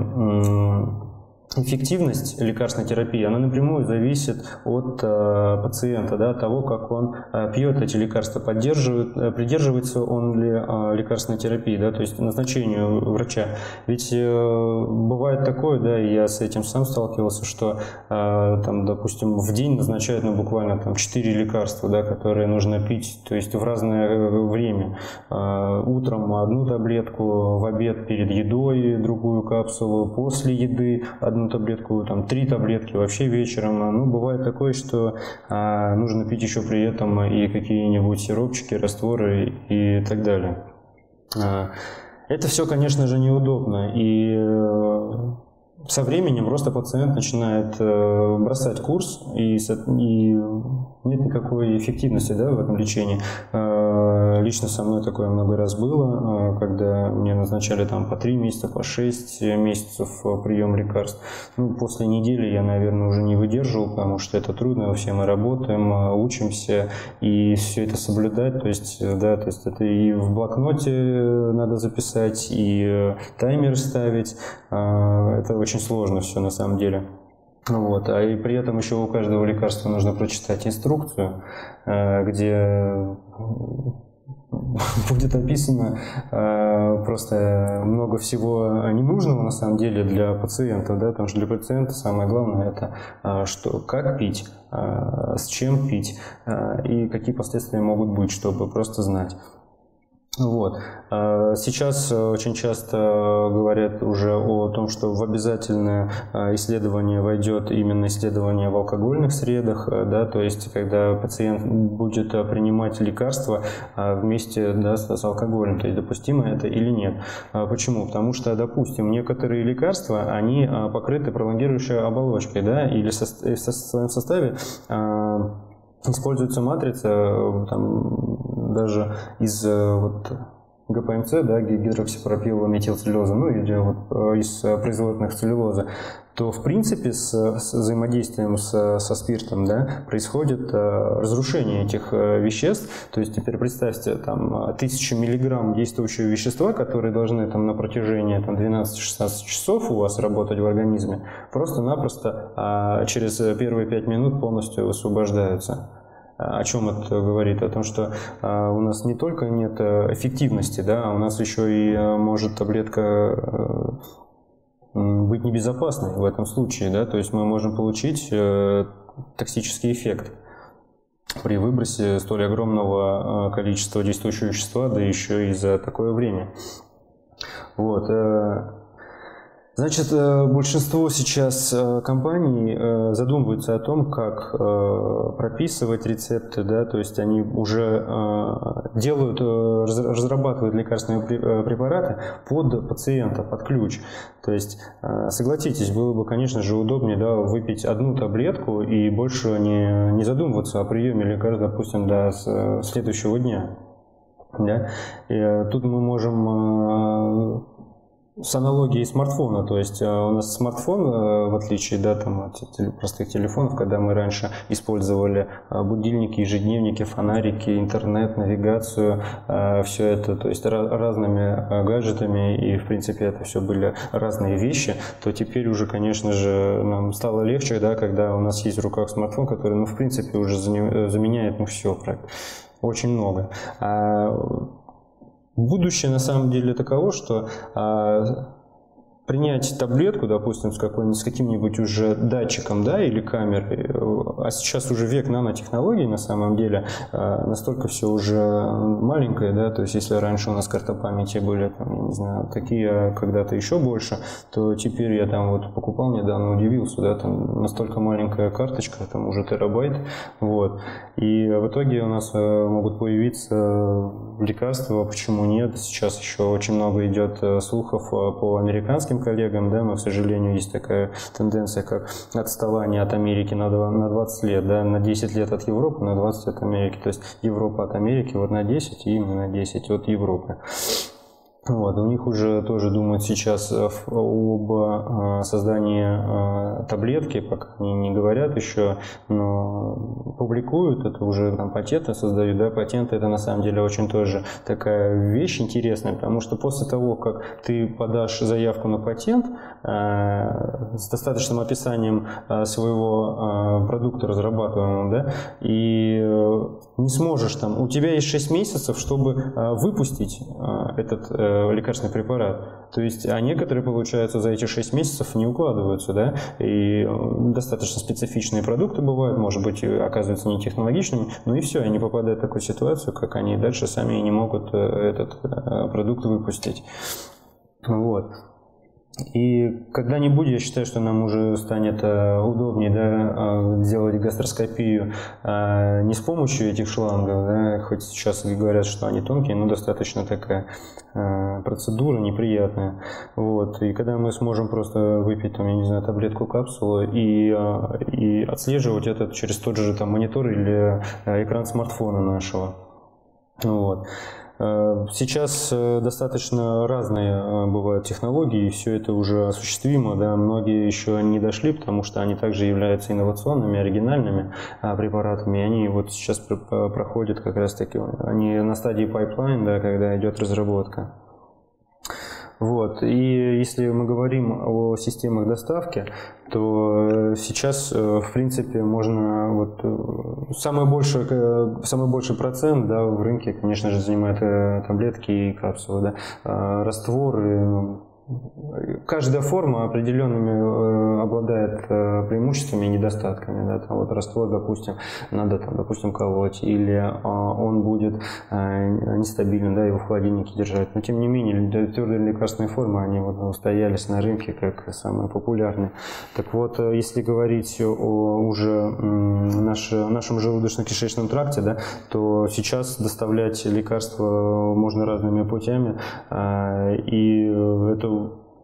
эффективность лекарственной терапии, она напрямую зависит от э, пациента, да, того, как он э, пьет эти лекарства, поддерживает, э, придерживается он ли э, лекарственной терапии, да, то есть назначению врача. Ведь э, бывает такое, да, я с этим сам сталкивался, что, э, там, допустим, в день назначают, ну, буквально там 4 лекарства, да, которые нужно пить, то есть в разное э, время. Э, утром одну таблетку, в обед перед едой другую капсулу, после еды одну одну таблетку, там три таблетки вообще вечером. Ну, бывает такое, что а, нужно пить еще при этом и какие-нибудь сиропчики, растворы и так далее. А, это все, конечно же, неудобно. И э, со временем просто пациент начинает э, бросать курс, и, и нет никакой эффективности да, в этом лечении. Э, лично со мной такое много раз было, э, когда мне назначали там по 3 месяца, по 6 месяцев прием лекарств. Ну, после недели я, наверное, уже не выдерживал, потому что это трудно, все мы работаем, учимся, и все это соблюдать, то есть, да, то есть это и в блокноте надо записать, и таймер ставить, это очень сложно все на самом деле. Вот. А и при этом еще у каждого лекарства нужно прочитать инструкцию, э, где будет описано э, просто много всего ненужного на самом деле для пациента, да, потому что для пациента самое главное это э, что, как пить, с чем пить и какие последствия могут быть, чтобы просто знать. Вот. А, сейчас очень часто говорят уже о том, что в обязательное а, исследование войдет именно исследование в алкогольных средах, а, да, то есть когда пациент будет принимать лекарства вместе да, с алкоголем, то есть допустимо это или нет. Почему? Потому что, допустим, некоторые лекарства, они покрыты пролонгирующей оболочкой, да, или в своем составе используется матрица там, даже из э, вот, ГПМЦ, да, гидроксипропилометилцеллюлоза, ну или вот э, из э, производных целлюлозы, то в принципе с, с взаимодействием с, со спиртом да, происходит разрушение этих веществ. То есть теперь представьте, там тысячи миллиграмм действующего вещества, которые должны там на протяжении там, 12-16 часов у вас работать в организме, просто-напросто а, через первые 5 минут полностью высвобождаются. О чем это говорит? О том, что у нас не только нет эффективности, да, а у нас еще и может таблетка быть небезопасной в этом случае, да, то есть мы можем получить токсический эффект при выбросе столь огромного количества действующего вещества, да еще и за такое время. Вот. Значит, э, большинство сейчас э, компаний э, задумываются о том, как прописывать рецепты, да, то есть они уже делают, разрабатывают лекарственные препараты под пациента, под ключ. То есть, согласитесь, было бы, конечно же, удобнее да, выпить одну таблетку и больше не, не задумываться о приеме лекарств, допустим, до следующего дня. Да? И тут мы можем с аналогией смартфона, то есть э, у нас смартфон, э, в отличие да, там, от простых телефонов, когда мы раньше использовали э, будильники, ежедневники, фонарики, интернет, навигацию, все это, то есть разными гаджетами, и в принципе это все были разные вещи, то теперь уже, конечно же, нам стало легче, да, когда у нас есть в руках смартфон, который, ну, в принципе, уже заменяет, ну, все, очень много. Будущее на самом деле таково, что а, принять таблетку, допустим, с, с каким-нибудь уже датчиком да, или камерой, а сейчас уже век нанотехнологий на самом деле, а, настолько все уже маленькое, да, то есть если раньше у нас карта памяти были, там, я не знаю, такие а когда-то еще больше, то теперь я там вот покупал недавно, удивился, да, там настолько маленькая карточка, там уже терабайт, вот, и в итоге у нас э, могут появиться лекарства, почему нет, сейчас еще очень много идет э, слухов э, по американским европейским коллегам, да, но, к сожалению, есть такая тенденция, как отставание от Америки на 20 лет, да, на 10 лет от Европы, на 20 от Америки. То есть Европа от Америки вот на 10 и именно на 10 от Европы. Вот, у них уже тоже думают сейчас об э, создании э, таблетки, пока они не говорят еще, но публикуют, это уже там патенты создают, да, патенты это на самом деле очень тоже такая вещь интересная, потому что после того, как ты подашь заявку на патент э, с достаточным описанием своего продукта разрабатываемого, да, и не сможешь там, у тебя есть 6 месяцев, чтобы выпустить этот Э, лекарственный препарат. То есть, а некоторые, получается, за эти 6 месяцев не укладываются, да, и э, достаточно специфичные продукты бывают, может быть, оказываются не технологичными, ну и все, они попадают в такую ситуацию, как они дальше сами не могут э, этот продукт выпустить. Вот. И когда-нибудь я считаю, что нам уже станет э, удобнее да, э, делать гастроскопию э, не с помощью этих шлангов, да, хоть сейчас говорят, что они тонкие, но достаточно такая процедура неприятная. Вот. И когда мы сможем просто выпить, там, я не знаю, таблетку, капсулу и, и отслеживать это через тот же там, монитор или экран смартфона нашего. Вот. Э, сейчас э, достаточно разные э, бывают технологии, и все это уже осуществимо. Да? Многие еще не дошли, потому что они также являются инновационными, оригинальными препаратами. И они вот сейчас проходят как раз таки, они на стадии pipeline, да, когда идет разработка. Вот. И если мы говорим о системах доставки, то сейчас, э, в принципе, можно вот э, самый большой, э, самый больший процент да, в рынке, конечно же, занимает таблетки и капсулы. Да. Растворы, Каждая форма определенными э, обладает э, преимуществами и недостатками. Да? Там вот раствор, допустим, надо, там, допустим, колоть, или а, он будет э, нестабильный, да, его в холодильнике держать. Но тем не менее, твердые лекарственные формы, они вот устоялись на рынке как самые популярные. Так вот, если говорить о уже наш, нашем желудочно-кишечном тракте, да, то сейчас доставлять лекарства можно разными путями, и это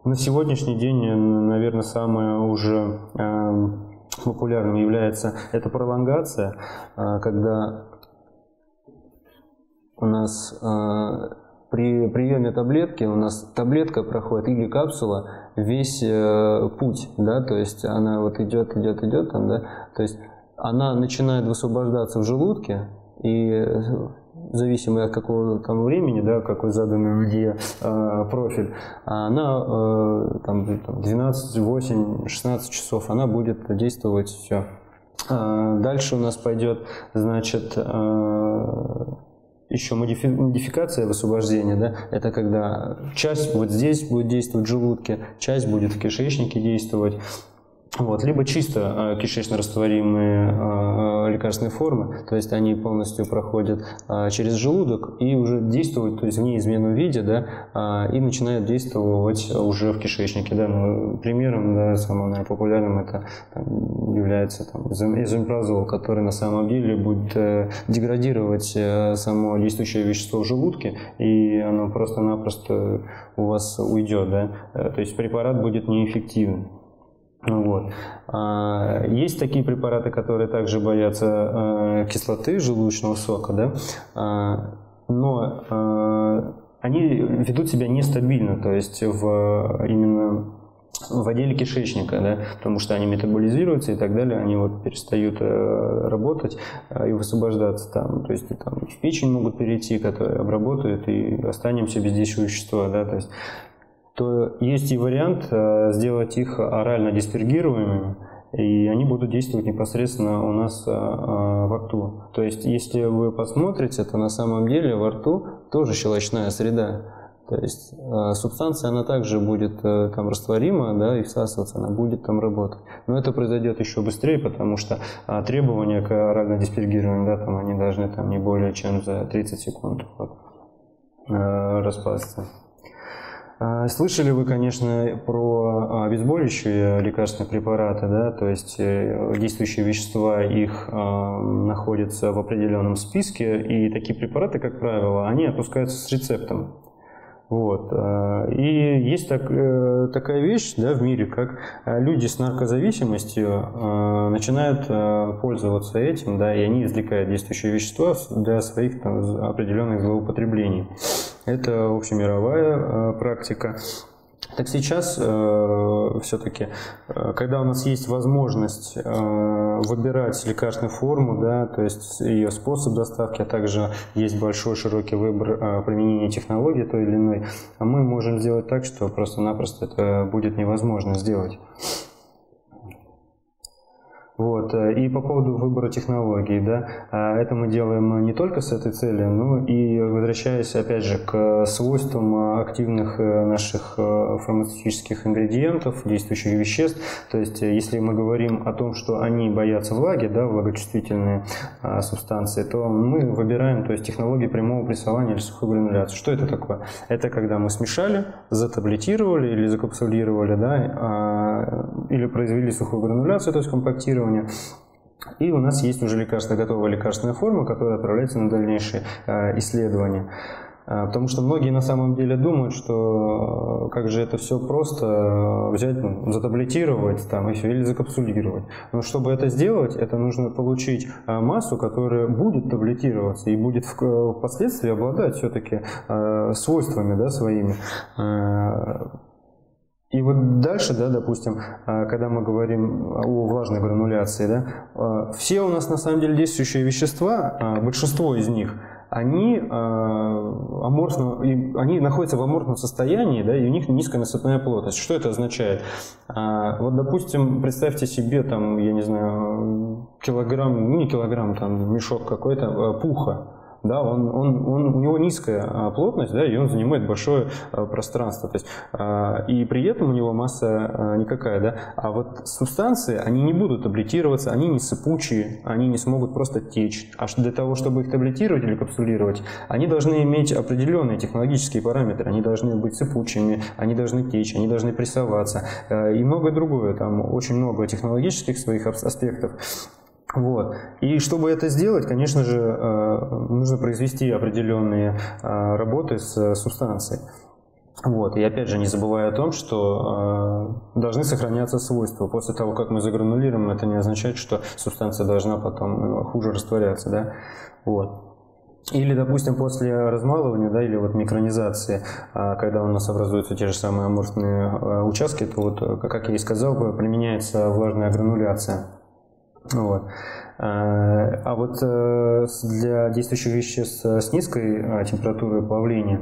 на сегодняшний день, наверное, самое уже эм, популярным является это пролонгация, э, когда у нас э, при приеме таблетки у нас таблетка проходит или капсула весь э, путь, да, то есть она вот идет, идет, идет там, да, то есть она начинает высвобождаться в желудке и зависимой от какого там времени, да, какой заданный у э, профиль, она э, там, 12, 8, 16 часов, она будет действовать все. Дальше у нас пойдет, значит, еще модифи модификация высвобождения, да, это когда часть вот здесь будет действовать в желудке, часть будет в кишечнике действовать, вот, либо чисто э, кишечно растворимые э, лекарственные формы, то есть они полностью проходят э, через желудок и уже действуют, то есть в неизменном виде, да, и начинают действовать уже в кишечнике, да. Ну, примером, да, самым наверное, популярным это там, является там, изомепразол, который на самом деле будет деградировать само действующее вещество в желудке, и оно просто-напросто у вас уйдет, да, то есть препарат будет неэффективным. Вот. А, есть такие препараты, которые также боятся э, кислоты желудочного сока, да? А, но э, они ведут себя нестабильно, то есть в именно в отделе кишечника, да, потому что они метаболизируются и так далее, они вот перестают э, работать э, и высвобождаться там, то есть там в печень могут перейти, которые обработают и останемся без действующего вещества, да, то есть то есть и вариант э, сделать их орально диспергируемыми, и они будут действовать непосредственно у нас э, э, во рту. То есть, если вы посмотрите, то на самом деле во рту тоже щелочная среда. То есть субстанция, она также будет там растворима, да, и всасываться, она будет там работать. Но это произойдет еще быстрее, потому что требования к орально диспергированию, да, там они должны там не более чем за 30 секунд вот, распасться. А, слышали вы, конечно, про а, обезболивающие лекарственные препараты, да, то есть э, действующие вещества, их а, находятся в определенном списке, и такие препараты, как правило, они отпускаются с рецептом. Вот. И есть так, э, такая вещь да, в мире, как люди с наркозависимостью начинают пользоваться этим, да, и они извлекают действующие вещества для своих там, определенных злоупотреблений. Это общемировая э, практика. Так сейчас э, все-таки, э, когда у нас есть возможность выбирать лекарственную форму, да, то есть ее способ доставки, а также есть большой широкий выбор применения технологии той или иной, мы можем сделать так, что просто-напросто это будет невозможно сделать. Вот. Э, и по поводу выбора технологий, да, а, это мы делаем не только с этой целью, но и возвращаясь опять же к свойствам активных э, наших э, фармацевтических ингредиентов, действующих веществ. То есть, если мы говорим о том, что они боятся влаги, да, влагочувствительные а, субстанции, то мы выбираем то есть, технологии прямого прессования или сухой грануляции. Что это такое? Это когда мы смешали, затаблетировали или закапсулировали, да, а, или произвели сухую грануляцию, то есть компактировали, тестирования. И у нас есть уже лекарство, готовая лекарственная форма, которая отправляется на дальнейшие э, исследования. Э, потому что многие на самом деле думают, что э, как же это все просто взять, ну, затаблетировать там, или закапсулировать. Но чтобы это сделать, это нужно получить массу, которая будет таблетироваться и будет впоследствии обладать все-таки свойствами да, своими и вот дальше, да, допустим, а, когда мы говорим о влажной грануляции, да, а, все у нас на самом деле действующие вещества, а, большинство из них, они, аморфно, они находятся в аморфном состоянии, да, и у них низкая насыпная плотность. Что это означает? Вот, допустим, представьте себе, там, я не знаю, килограмм, ну не килограмм, там, мешок какой-то, пуха да, он, он, он, у него низкая а, плотность, да, и он занимает большое а, пространство, то есть, а, и при этом у него масса никакая, да, а вот субстанции, они не будут таблетироваться, они не сыпучие, они не смогут просто течь, а для того, чтобы их таблетировать или капсулировать, они должны иметь определенные технологические параметры, они должны быть сыпучими, они должны течь, они должны прессоваться и многое другое, там очень много технологических своих аспектов, вот. И чтобы это сделать, конечно же, э, нужно произвести определенные э, работы с субстанцией. Вот. И опять же, не забывая о том, что э, должны сохраняться свойства. После того, как мы загранулируем, это не означает, что субстанция должна потом хуже растворяться. Да? Вот. Или, допустим, после размалывания, да, или вот микронизации, когда у нас образуются те же самые аморфные участки, то вот, как я и сказал, применяется влажная грануляция. Вот. А, а вот э, для действующих веществ с низкой температурой плавления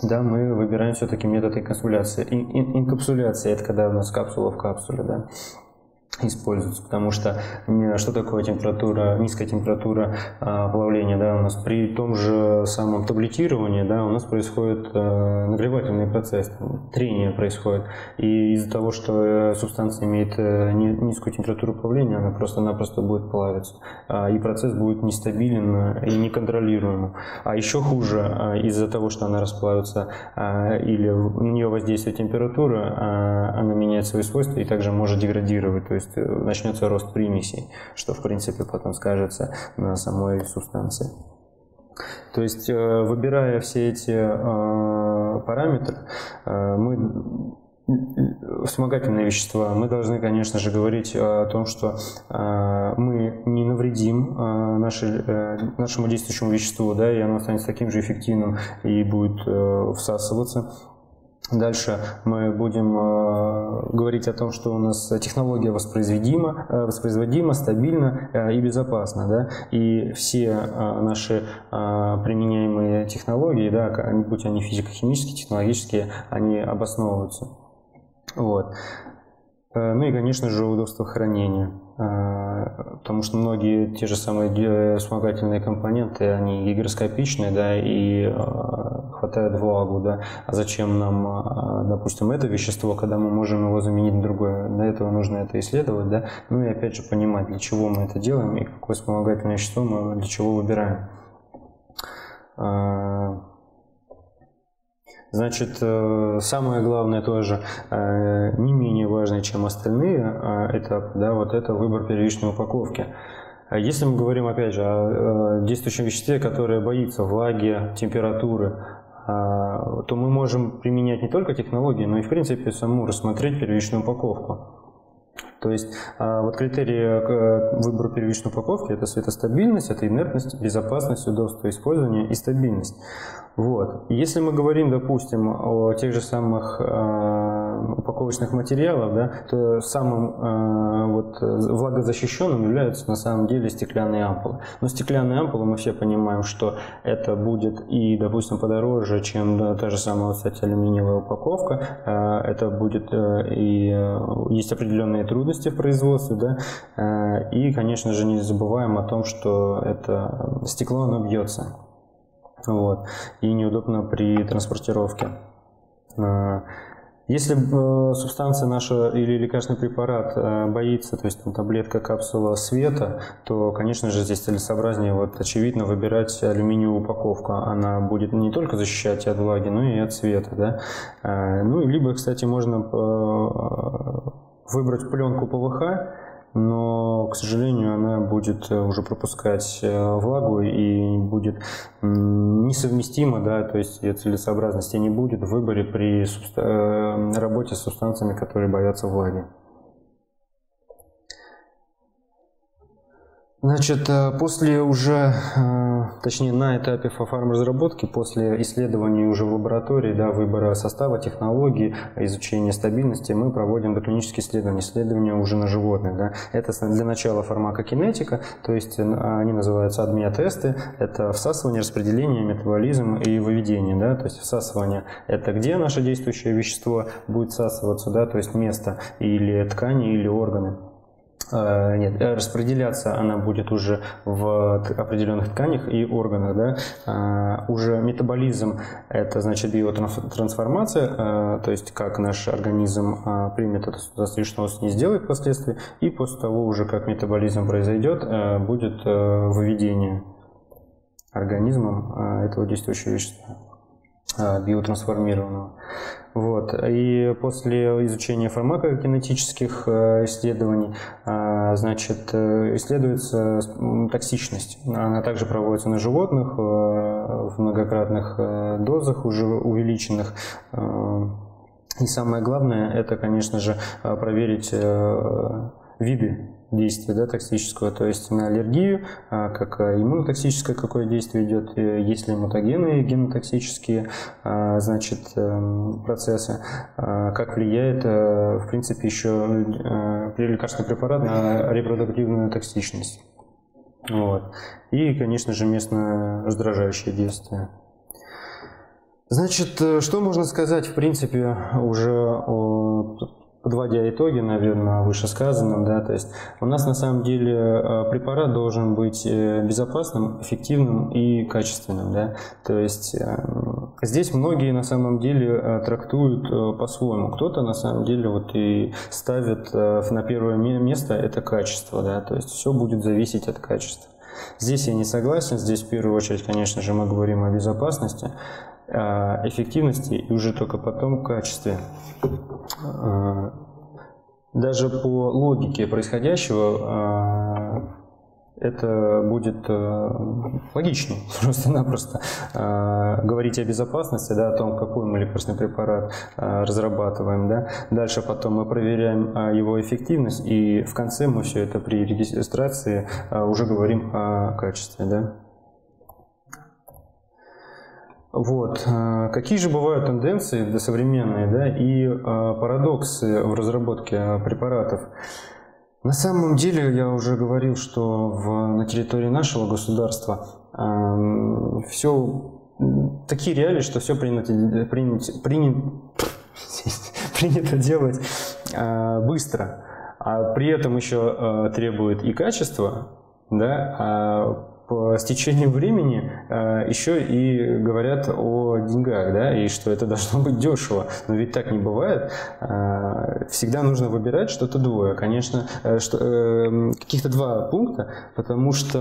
да, мы выбираем все-таки метод инкапсуляции. Инкапсуляция – это когда у нас капсула в капсуле, да. Используются, потому что что такое температура, низкая температура а, плавления, да, у нас при том же самом таблетировании, да, у нас происходит а, нагревательный процесс, трение происходит, и из-за того, что э, субстанция имеет а, низкую температуру плавления, она просто-напросто будет плавиться, а, и процесс будет нестабилен и неконтролируемым. А еще хуже, а, из-за того, что она расплавится а, или на нее воздействует температура, а, она меняет свои свойства и также может деградировать, то есть есть э, начнется рост примесей, что в принципе потом скажется на самой субстанции. То есть, э, выбирая все эти э, параметры, мы вспомогательные вещества, мы должны, конечно же, говорить о том, что мы не навредим нашему действующему веществу, да, и оно останется таким же эффективным и будет всасываться. Дальше мы будем э, говорить о том, что у нас технология воспроизводима, э, воспроизводима стабильна э, и безопасна. Да? И все наши применяемые технологии, да, будь они физико-химические, технологические, они обосновываются. Вот. Ну и, конечно же, удобство хранения. А, потому что многие те же самые вспомогательные компоненты, они гигроскопичные, да, и а, хватает влагу, да. А зачем нам, а, допустим, это вещество, когда мы можем его заменить на другое? Для этого нужно это исследовать, да. Ну и опять же понимать, для чего мы это делаем и какое вспомогательное вещество мы для чего выбираем. Значит, э, самое главное тоже, э, не менее важное, чем остальные э, этапы, да, вот это выбор первичной упаковки. А если мы говорим, опять же, о действующем веществе, которое боится влаги, температуры, то мы можем применять не только технологии, но и, в принципе, саму рассмотреть первичную упаковку. То есть а, вот критерии выбора первичной упаковки – это светостабильность, это инертность, безопасность, удобство использования и стабильность. Вот. Если мы говорим, допустим, о тех же самых э, упаковочных материалах, да, то самым э, вот, влагозащищенным являются на самом деле стеклянные ампулы. Но стеклянные ампулы мы все понимаем, что это будет и, допустим, подороже, чем да, та же самая, кстати, алюминиевая упаковка. Э, это будет э, и э, есть определенные трудности в производстве, да, э, и, конечно же, не забываем о том, что это стекло, оно бьется вот, и неудобно при транспортировке. Если э, субстанция наша или лекарственный препарат э, боится, то есть там, таблетка, капсула света, то, конечно же, здесь целесообразнее, вот, очевидно, выбирать алюминиевую упаковку. Она будет не только защищать от влаги, но и от света. Да? А, ну, либо, кстати, можно э, выбрать пленку ПВХ, но, к сожалению, она будет э, уже пропускать э, влагу и будет несовместима, да, то есть ее целесообразности не будет в выборе при э, работе с субстанциями, которые боятся влаги. Значит, э, после уже, э, точнее на этапе фарм-разработки, после исследований уже в лаборатории, да, выбора состава, технологии, изучения стабильности, мы проводим доклинические исследования, исследования уже на животных. Да. Это для начала фармакокинетика, то есть э, они называются адмиотесты, это всасывание, распределение, метаболизм и выведение. Да. То есть всасывание – это где наше действующее вещество будет всасываться, да, то есть место или ткани, или органы. Э, нет, э, распределяться она будет уже в определенных тканях и органах, да. А, уже метаболизм – это значит биотрансформация, э, то есть как наш организм а, примет это что не сделает впоследствии, и после того уже как метаболизм произойдет, будет выведение организмом этого действующего вещества биотрансформированного. Вот. И после изучения фармакокинетических э, исследований, э, значит, э, исследуется токсичность. Она также проводится на животных в многократных дозах, уже увеличенных. И самое главное, это, конечно же, проверить виды действия да, токсического, то есть на аллергию, а, как иммунотоксическое какое действие идет, есть ли мутагены генотоксические а, значит, эм, процессы, а, как влияет, э, в принципе, еще э, лекарственный препарат на репродуктивную токсичность. Вот. И, конечно же, местное раздражающее действие. Значит, э, что можно сказать, в принципе, уже о подводя итоги, наверное, вышесказанным, да, то есть у нас на самом деле э, препарат должен быть э, безопасным, эффективным и качественным, да, то есть э, здесь многие на самом деле трактуют по-своему, кто-то на самом деле вот и ставит на первое место это качество, да, то есть все будет зависеть от качества. Здесь я не согласен, здесь в первую очередь, конечно же, мы говорим о безопасности, эффективности и уже только потом качестве. А, даже по логике происходящего а, это будет э, логичнее просто-напросто э, говорить о безопасности, да, о том, какой мы лекарственный препарат э, разрабатываем. Да. Дальше потом мы проверяем его эффективность, и в конце мы все это при регистрации уже говорим о качестве. Да. Вот. А, какие же бывают тенденции современные да, и а, парадоксы в разработке препаратов? На самом деле, я уже говорил, что в, на территории нашего государства э, все такие реалии, что все принято, принято, принято, принято делать э, быстро, а при этом еще э, требует и качества, да, а по стечению времени э, еще и говорят о деньгах, да, и что это должно быть дешево. Но ведь так не бывает. Э, всегда нужно выбирать что-то двое. Конечно, э, что, каких-то два пункта, потому что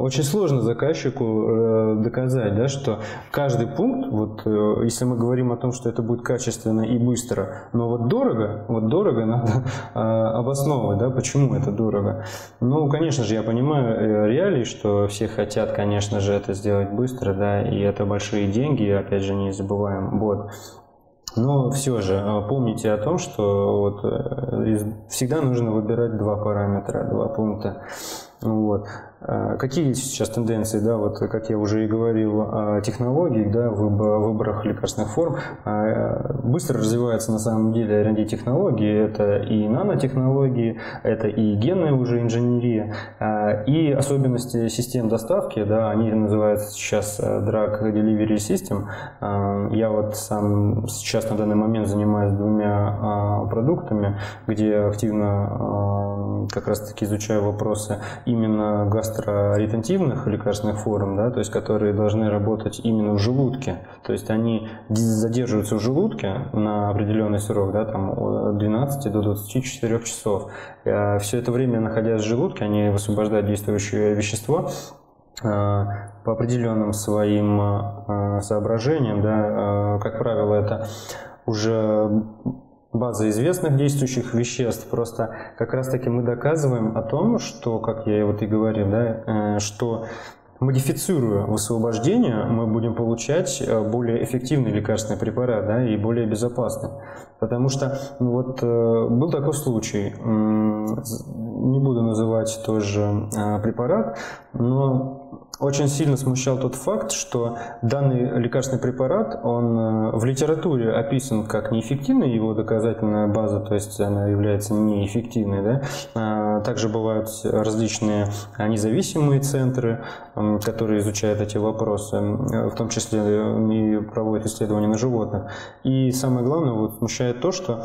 очень сложно заказчику доказать, да, что каждый пункт, вот если мы говорим о том, что это будет качественно и быстро, но вот дорого, вот дорого надо обосновывать, да, почему это дорого. Ну, конечно же, я понимаю реалии, что все хотят, конечно же, это сделать быстро, да, и это большие деньги, опять же, не забываем. Вот. Но все же э, помните о том, что вот э, всегда нужно выбирать два параметра, два пункта. Вот. А, какие сейчас тенденции, да, вот как я уже и говорил о технологиях, да, выборах лекарственных форм, а, быстро развивается на самом деле R&D технологии, это и нанотехнологии, это и генная уже инженерия, а, и особенности систем доставки, да, они называются сейчас Drug Delivery System. Я вот сам сейчас на данный момент занимаюсь двумя продуктами, где активно как раз таки изучаю вопросы именно гастроретентивных лекарственных форм, да, то есть которые должны работать именно в желудке. То есть они задерживаются в желудке на определенный срок, да, там от 12 до 24 часов. А Все это время, находясь в желудке, они высвобождают действующее вещество, а, по определенным своим а, соображениям, да, как правило, это уже база известных действующих веществ. Просто как раз-таки мы доказываем о том, что, как я вот и говорил, да, э, что модифицируя высвобождение, мы будем получать э, более эффективный лекарственный препарат да, и более безопасный. Потому что ну, вот э, был такой случай, не буду называть тоже препарат, но очень сильно смущал тот факт, что данный лекарственный препарат, он э, в литературе описан как неэффективный, его доказательная база, то есть она является неэффективной. Да? А, также бывают различные независимые центры, которые изучают эти вопросы, в том числе и проводят исследования на животных. И самое главное, вот, смущает то, что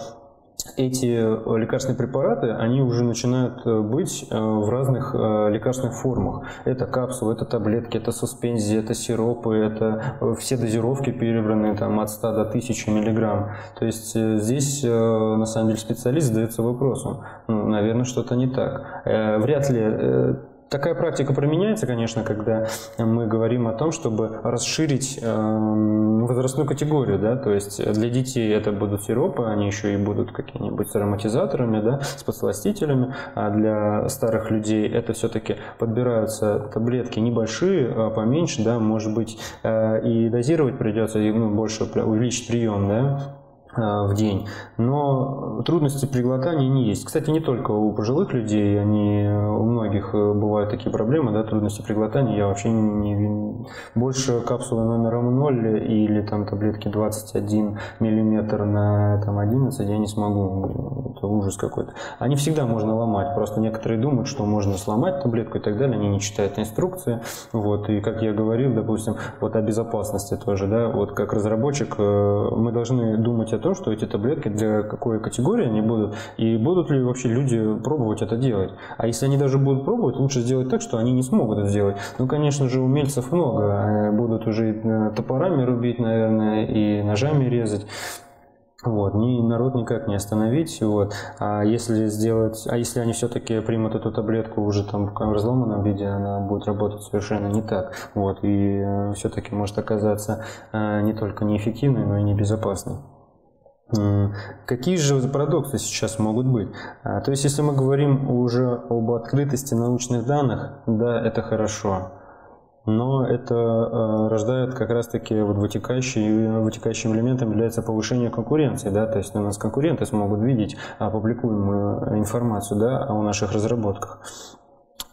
эти э, лекарственные препараты, они уже начинают э, быть э, в разных лекарственных формах. Это капсулы, это таблетки, это суспензии, это сиропы, это все дозировки перебраны там, от 100 до 1000 миллиграмм. То есть здесь, на самом деле, специалист задается вопросом, ну, наверное, что-то не так. Вряд ли Такая практика применяется, конечно, когда мы говорим о том, чтобы расширить э, возрастную категорию, да, то есть для детей это будут сиропы, они еще и будут какими-нибудь с ароматизаторами, да, с подсластителями, а для старых людей это все-таки подбираются таблетки небольшие, а поменьше, да, может быть, э, и дозировать придется, и ну, больше увеличить прием, да, в день. Но трудности при глотании не есть. Кстати, не только у пожилых людей, они, у многих э, бывают такие проблемы, да, трудности при глотании. Я вообще не... Больше капсулы номером 0 или там таблетки 21 миллиметр на там, 11 я не смогу. Это ужас какой-то. Они всегда можно ломать. Просто некоторые думают, что можно сломать таблетку и так далее. Они не читают инструкции. Вот. И как я говорил, допустим, вот о безопасности тоже. Да, вот как разработчик э, мы должны думать о том, что эти таблетки для какой категории они будут, и будут ли вообще люди пробовать это делать. А если они даже будут пробовать, лучше сделать так, что они не смогут это сделать. Ну, конечно же, умельцев много, будут уже э, топорами рубить, наверное, и ножами резать. Вот, ни народ никак не остановить. Вот. А если сделать, а если они все-таки примут эту таблетку уже там в разломанном виде, она будет работать совершенно не так. Вот, и э, все-таки может оказаться э, не только неэффективной, но и небезопасной. Какие же парадоксы сейчас могут быть? А, то есть, если мы говорим уже об открытости научных данных, да, это хорошо но это э, рождает как раз-таки вот вытекающий, вытекающим элементом является повышение конкуренции, да, то есть у нас конкуренты смогут видеть опубликуемую информацию, да, о наших разработках.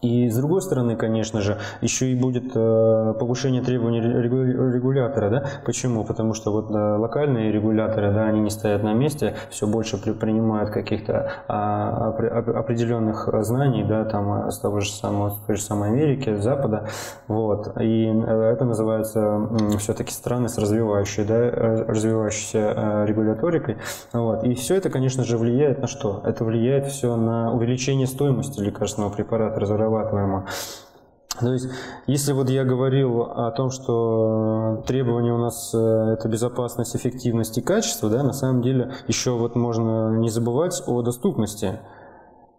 И с другой стороны, конечно же, еще и будет э, повышение требований регулятора. Да? Почему? Потому что вот локальные регуляторы, да, они не стоят на месте, все больше принимают каких-то а, определенных знаний, да, там, с того же самого, той же самой Америки, Запада. Вот. И э, это называется все-таки страны с развивающей, да, э, развивающейся регуляторикой. Вот. И все это, конечно же, влияет на что? Это влияет все на увеличение стоимости лекарственного препарата, разрабатываемого. То есть, если вот я говорил о том, что требования у нас э, это безопасность, эффективность и качество, да, на самом деле еще вот можно не забывать о доступности.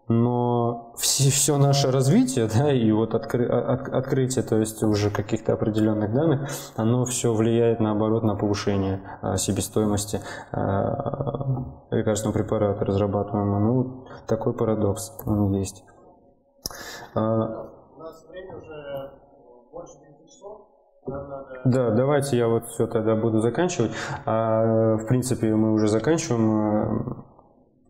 Но все, все наше развитие, да, и вот откры, от, открытие, то есть уже каких-то определенных данных, оно все влияет наоборот на повышение а, себестоимости а, лекарственного препарата разрабатываемого. Ну, такой парадокс он есть. А, У нас время уже больше 9 часов. Да, давайте я вот все тогда буду заканчивать. А, в принципе, мы уже заканчиваем.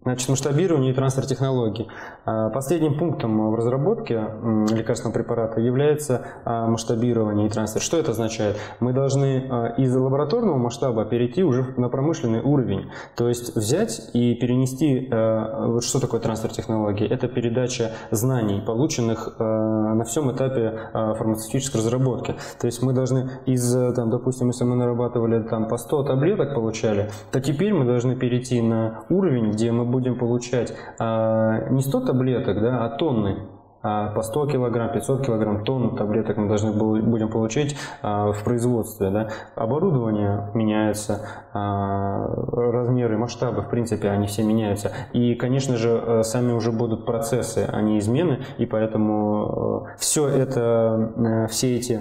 Значит, масштабирование и трансфер технологий. А, последним пунктом в разработке лекарственного препарата является а, масштабирование и трансфер. Что это означает? Мы должны а, из лабораторного масштаба перейти уже на промышленный уровень. То есть взять и перенести... Что такое трансфер технологий? Это передача знаний, полученных на всем этапе фармацевтической разработки. То есть мы должны из, там, допустим, если мы нарабатывали там, по 100 таблеток, получали, то теперь мы должны перейти на уровень, где мы будем получать а, не 100 таблеток, да, а тонны а по 100 килограмм, 500 килограмм, тонну таблеток мы должны будем получить а, в производстве. Да? Оборудование меняется, размеры, масштабы, в принципе, они все меняются. И, конечно же, э, сами уже будут процессы, а не измены, и поэтому э, все это, э, все эти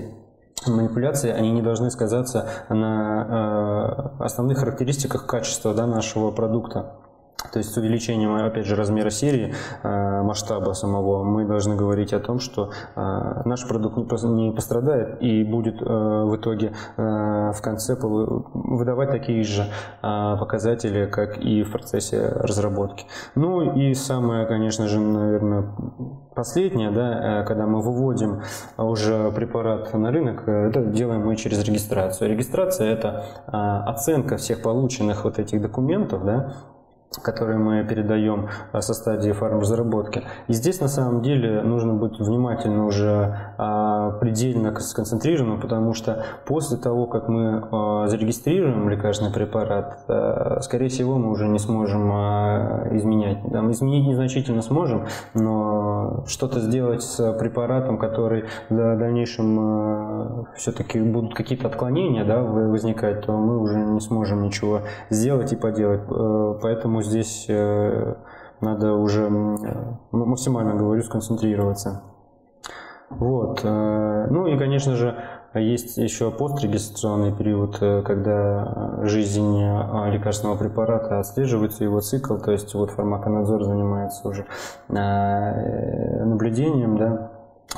манипуляции, они не должны сказаться на основных характеристиках качества да, нашего продукта. То есть с увеличением, опять же, размера серии, э, масштаба самого, мы должны говорить о том, что э, наш продукт не пострадает и будет э, в итоге в конце выдавать такие же показатели, как и в процессе разработки. Ну и самое, конечно же, наверное, последнее, да, когда мы выводим уже препарат на рынок, это делаем мы через регистрацию. Регистрация – это оценка всех полученных вот этих документов, да, которые мы передаем э, со стадии фармразработки. И здесь на самом деле нужно быть внимательно уже а, предельно сконцентрированным, потому что после того, как мы а, зарегистрируем лекарственный препарат, а, скорее всего мы уже не сможем изменять. Там, изменить незначительно сможем, но что-то сделать с препаратом, который в дальнейшем все-таки будут какие-то отклонения да, возникать, то мы уже не сможем ничего сделать и поделать. Э, поэтому Поэтому здесь э, надо уже э, максимально, говорю, сконцентрироваться. Вот. Э, ну и, конечно же, есть еще пострегистрационный период, когда жизнь лекарственного препарата отслеживается, его цикл, то есть вот фармаконадзор занимается уже наблюдением, да,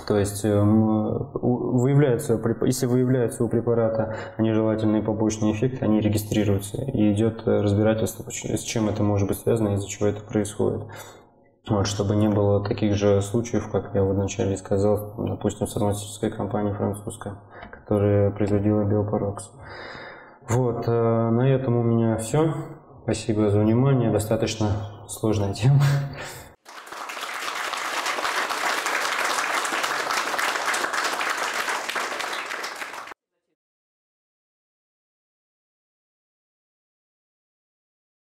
то есть эм, выявляются, если выявляются у препарата нежелательные побочные эффекты, они регистрируются и идет разбирательство, с чем это может быть связано, из-за чего это происходит. Вот, чтобы не было таких же случаев, как я вначале сказал, допустим, с фармацевтической компанией французской, которая производила биопарокс. Вот, э, на этом у меня все. Спасибо за внимание. Достаточно сложная тема.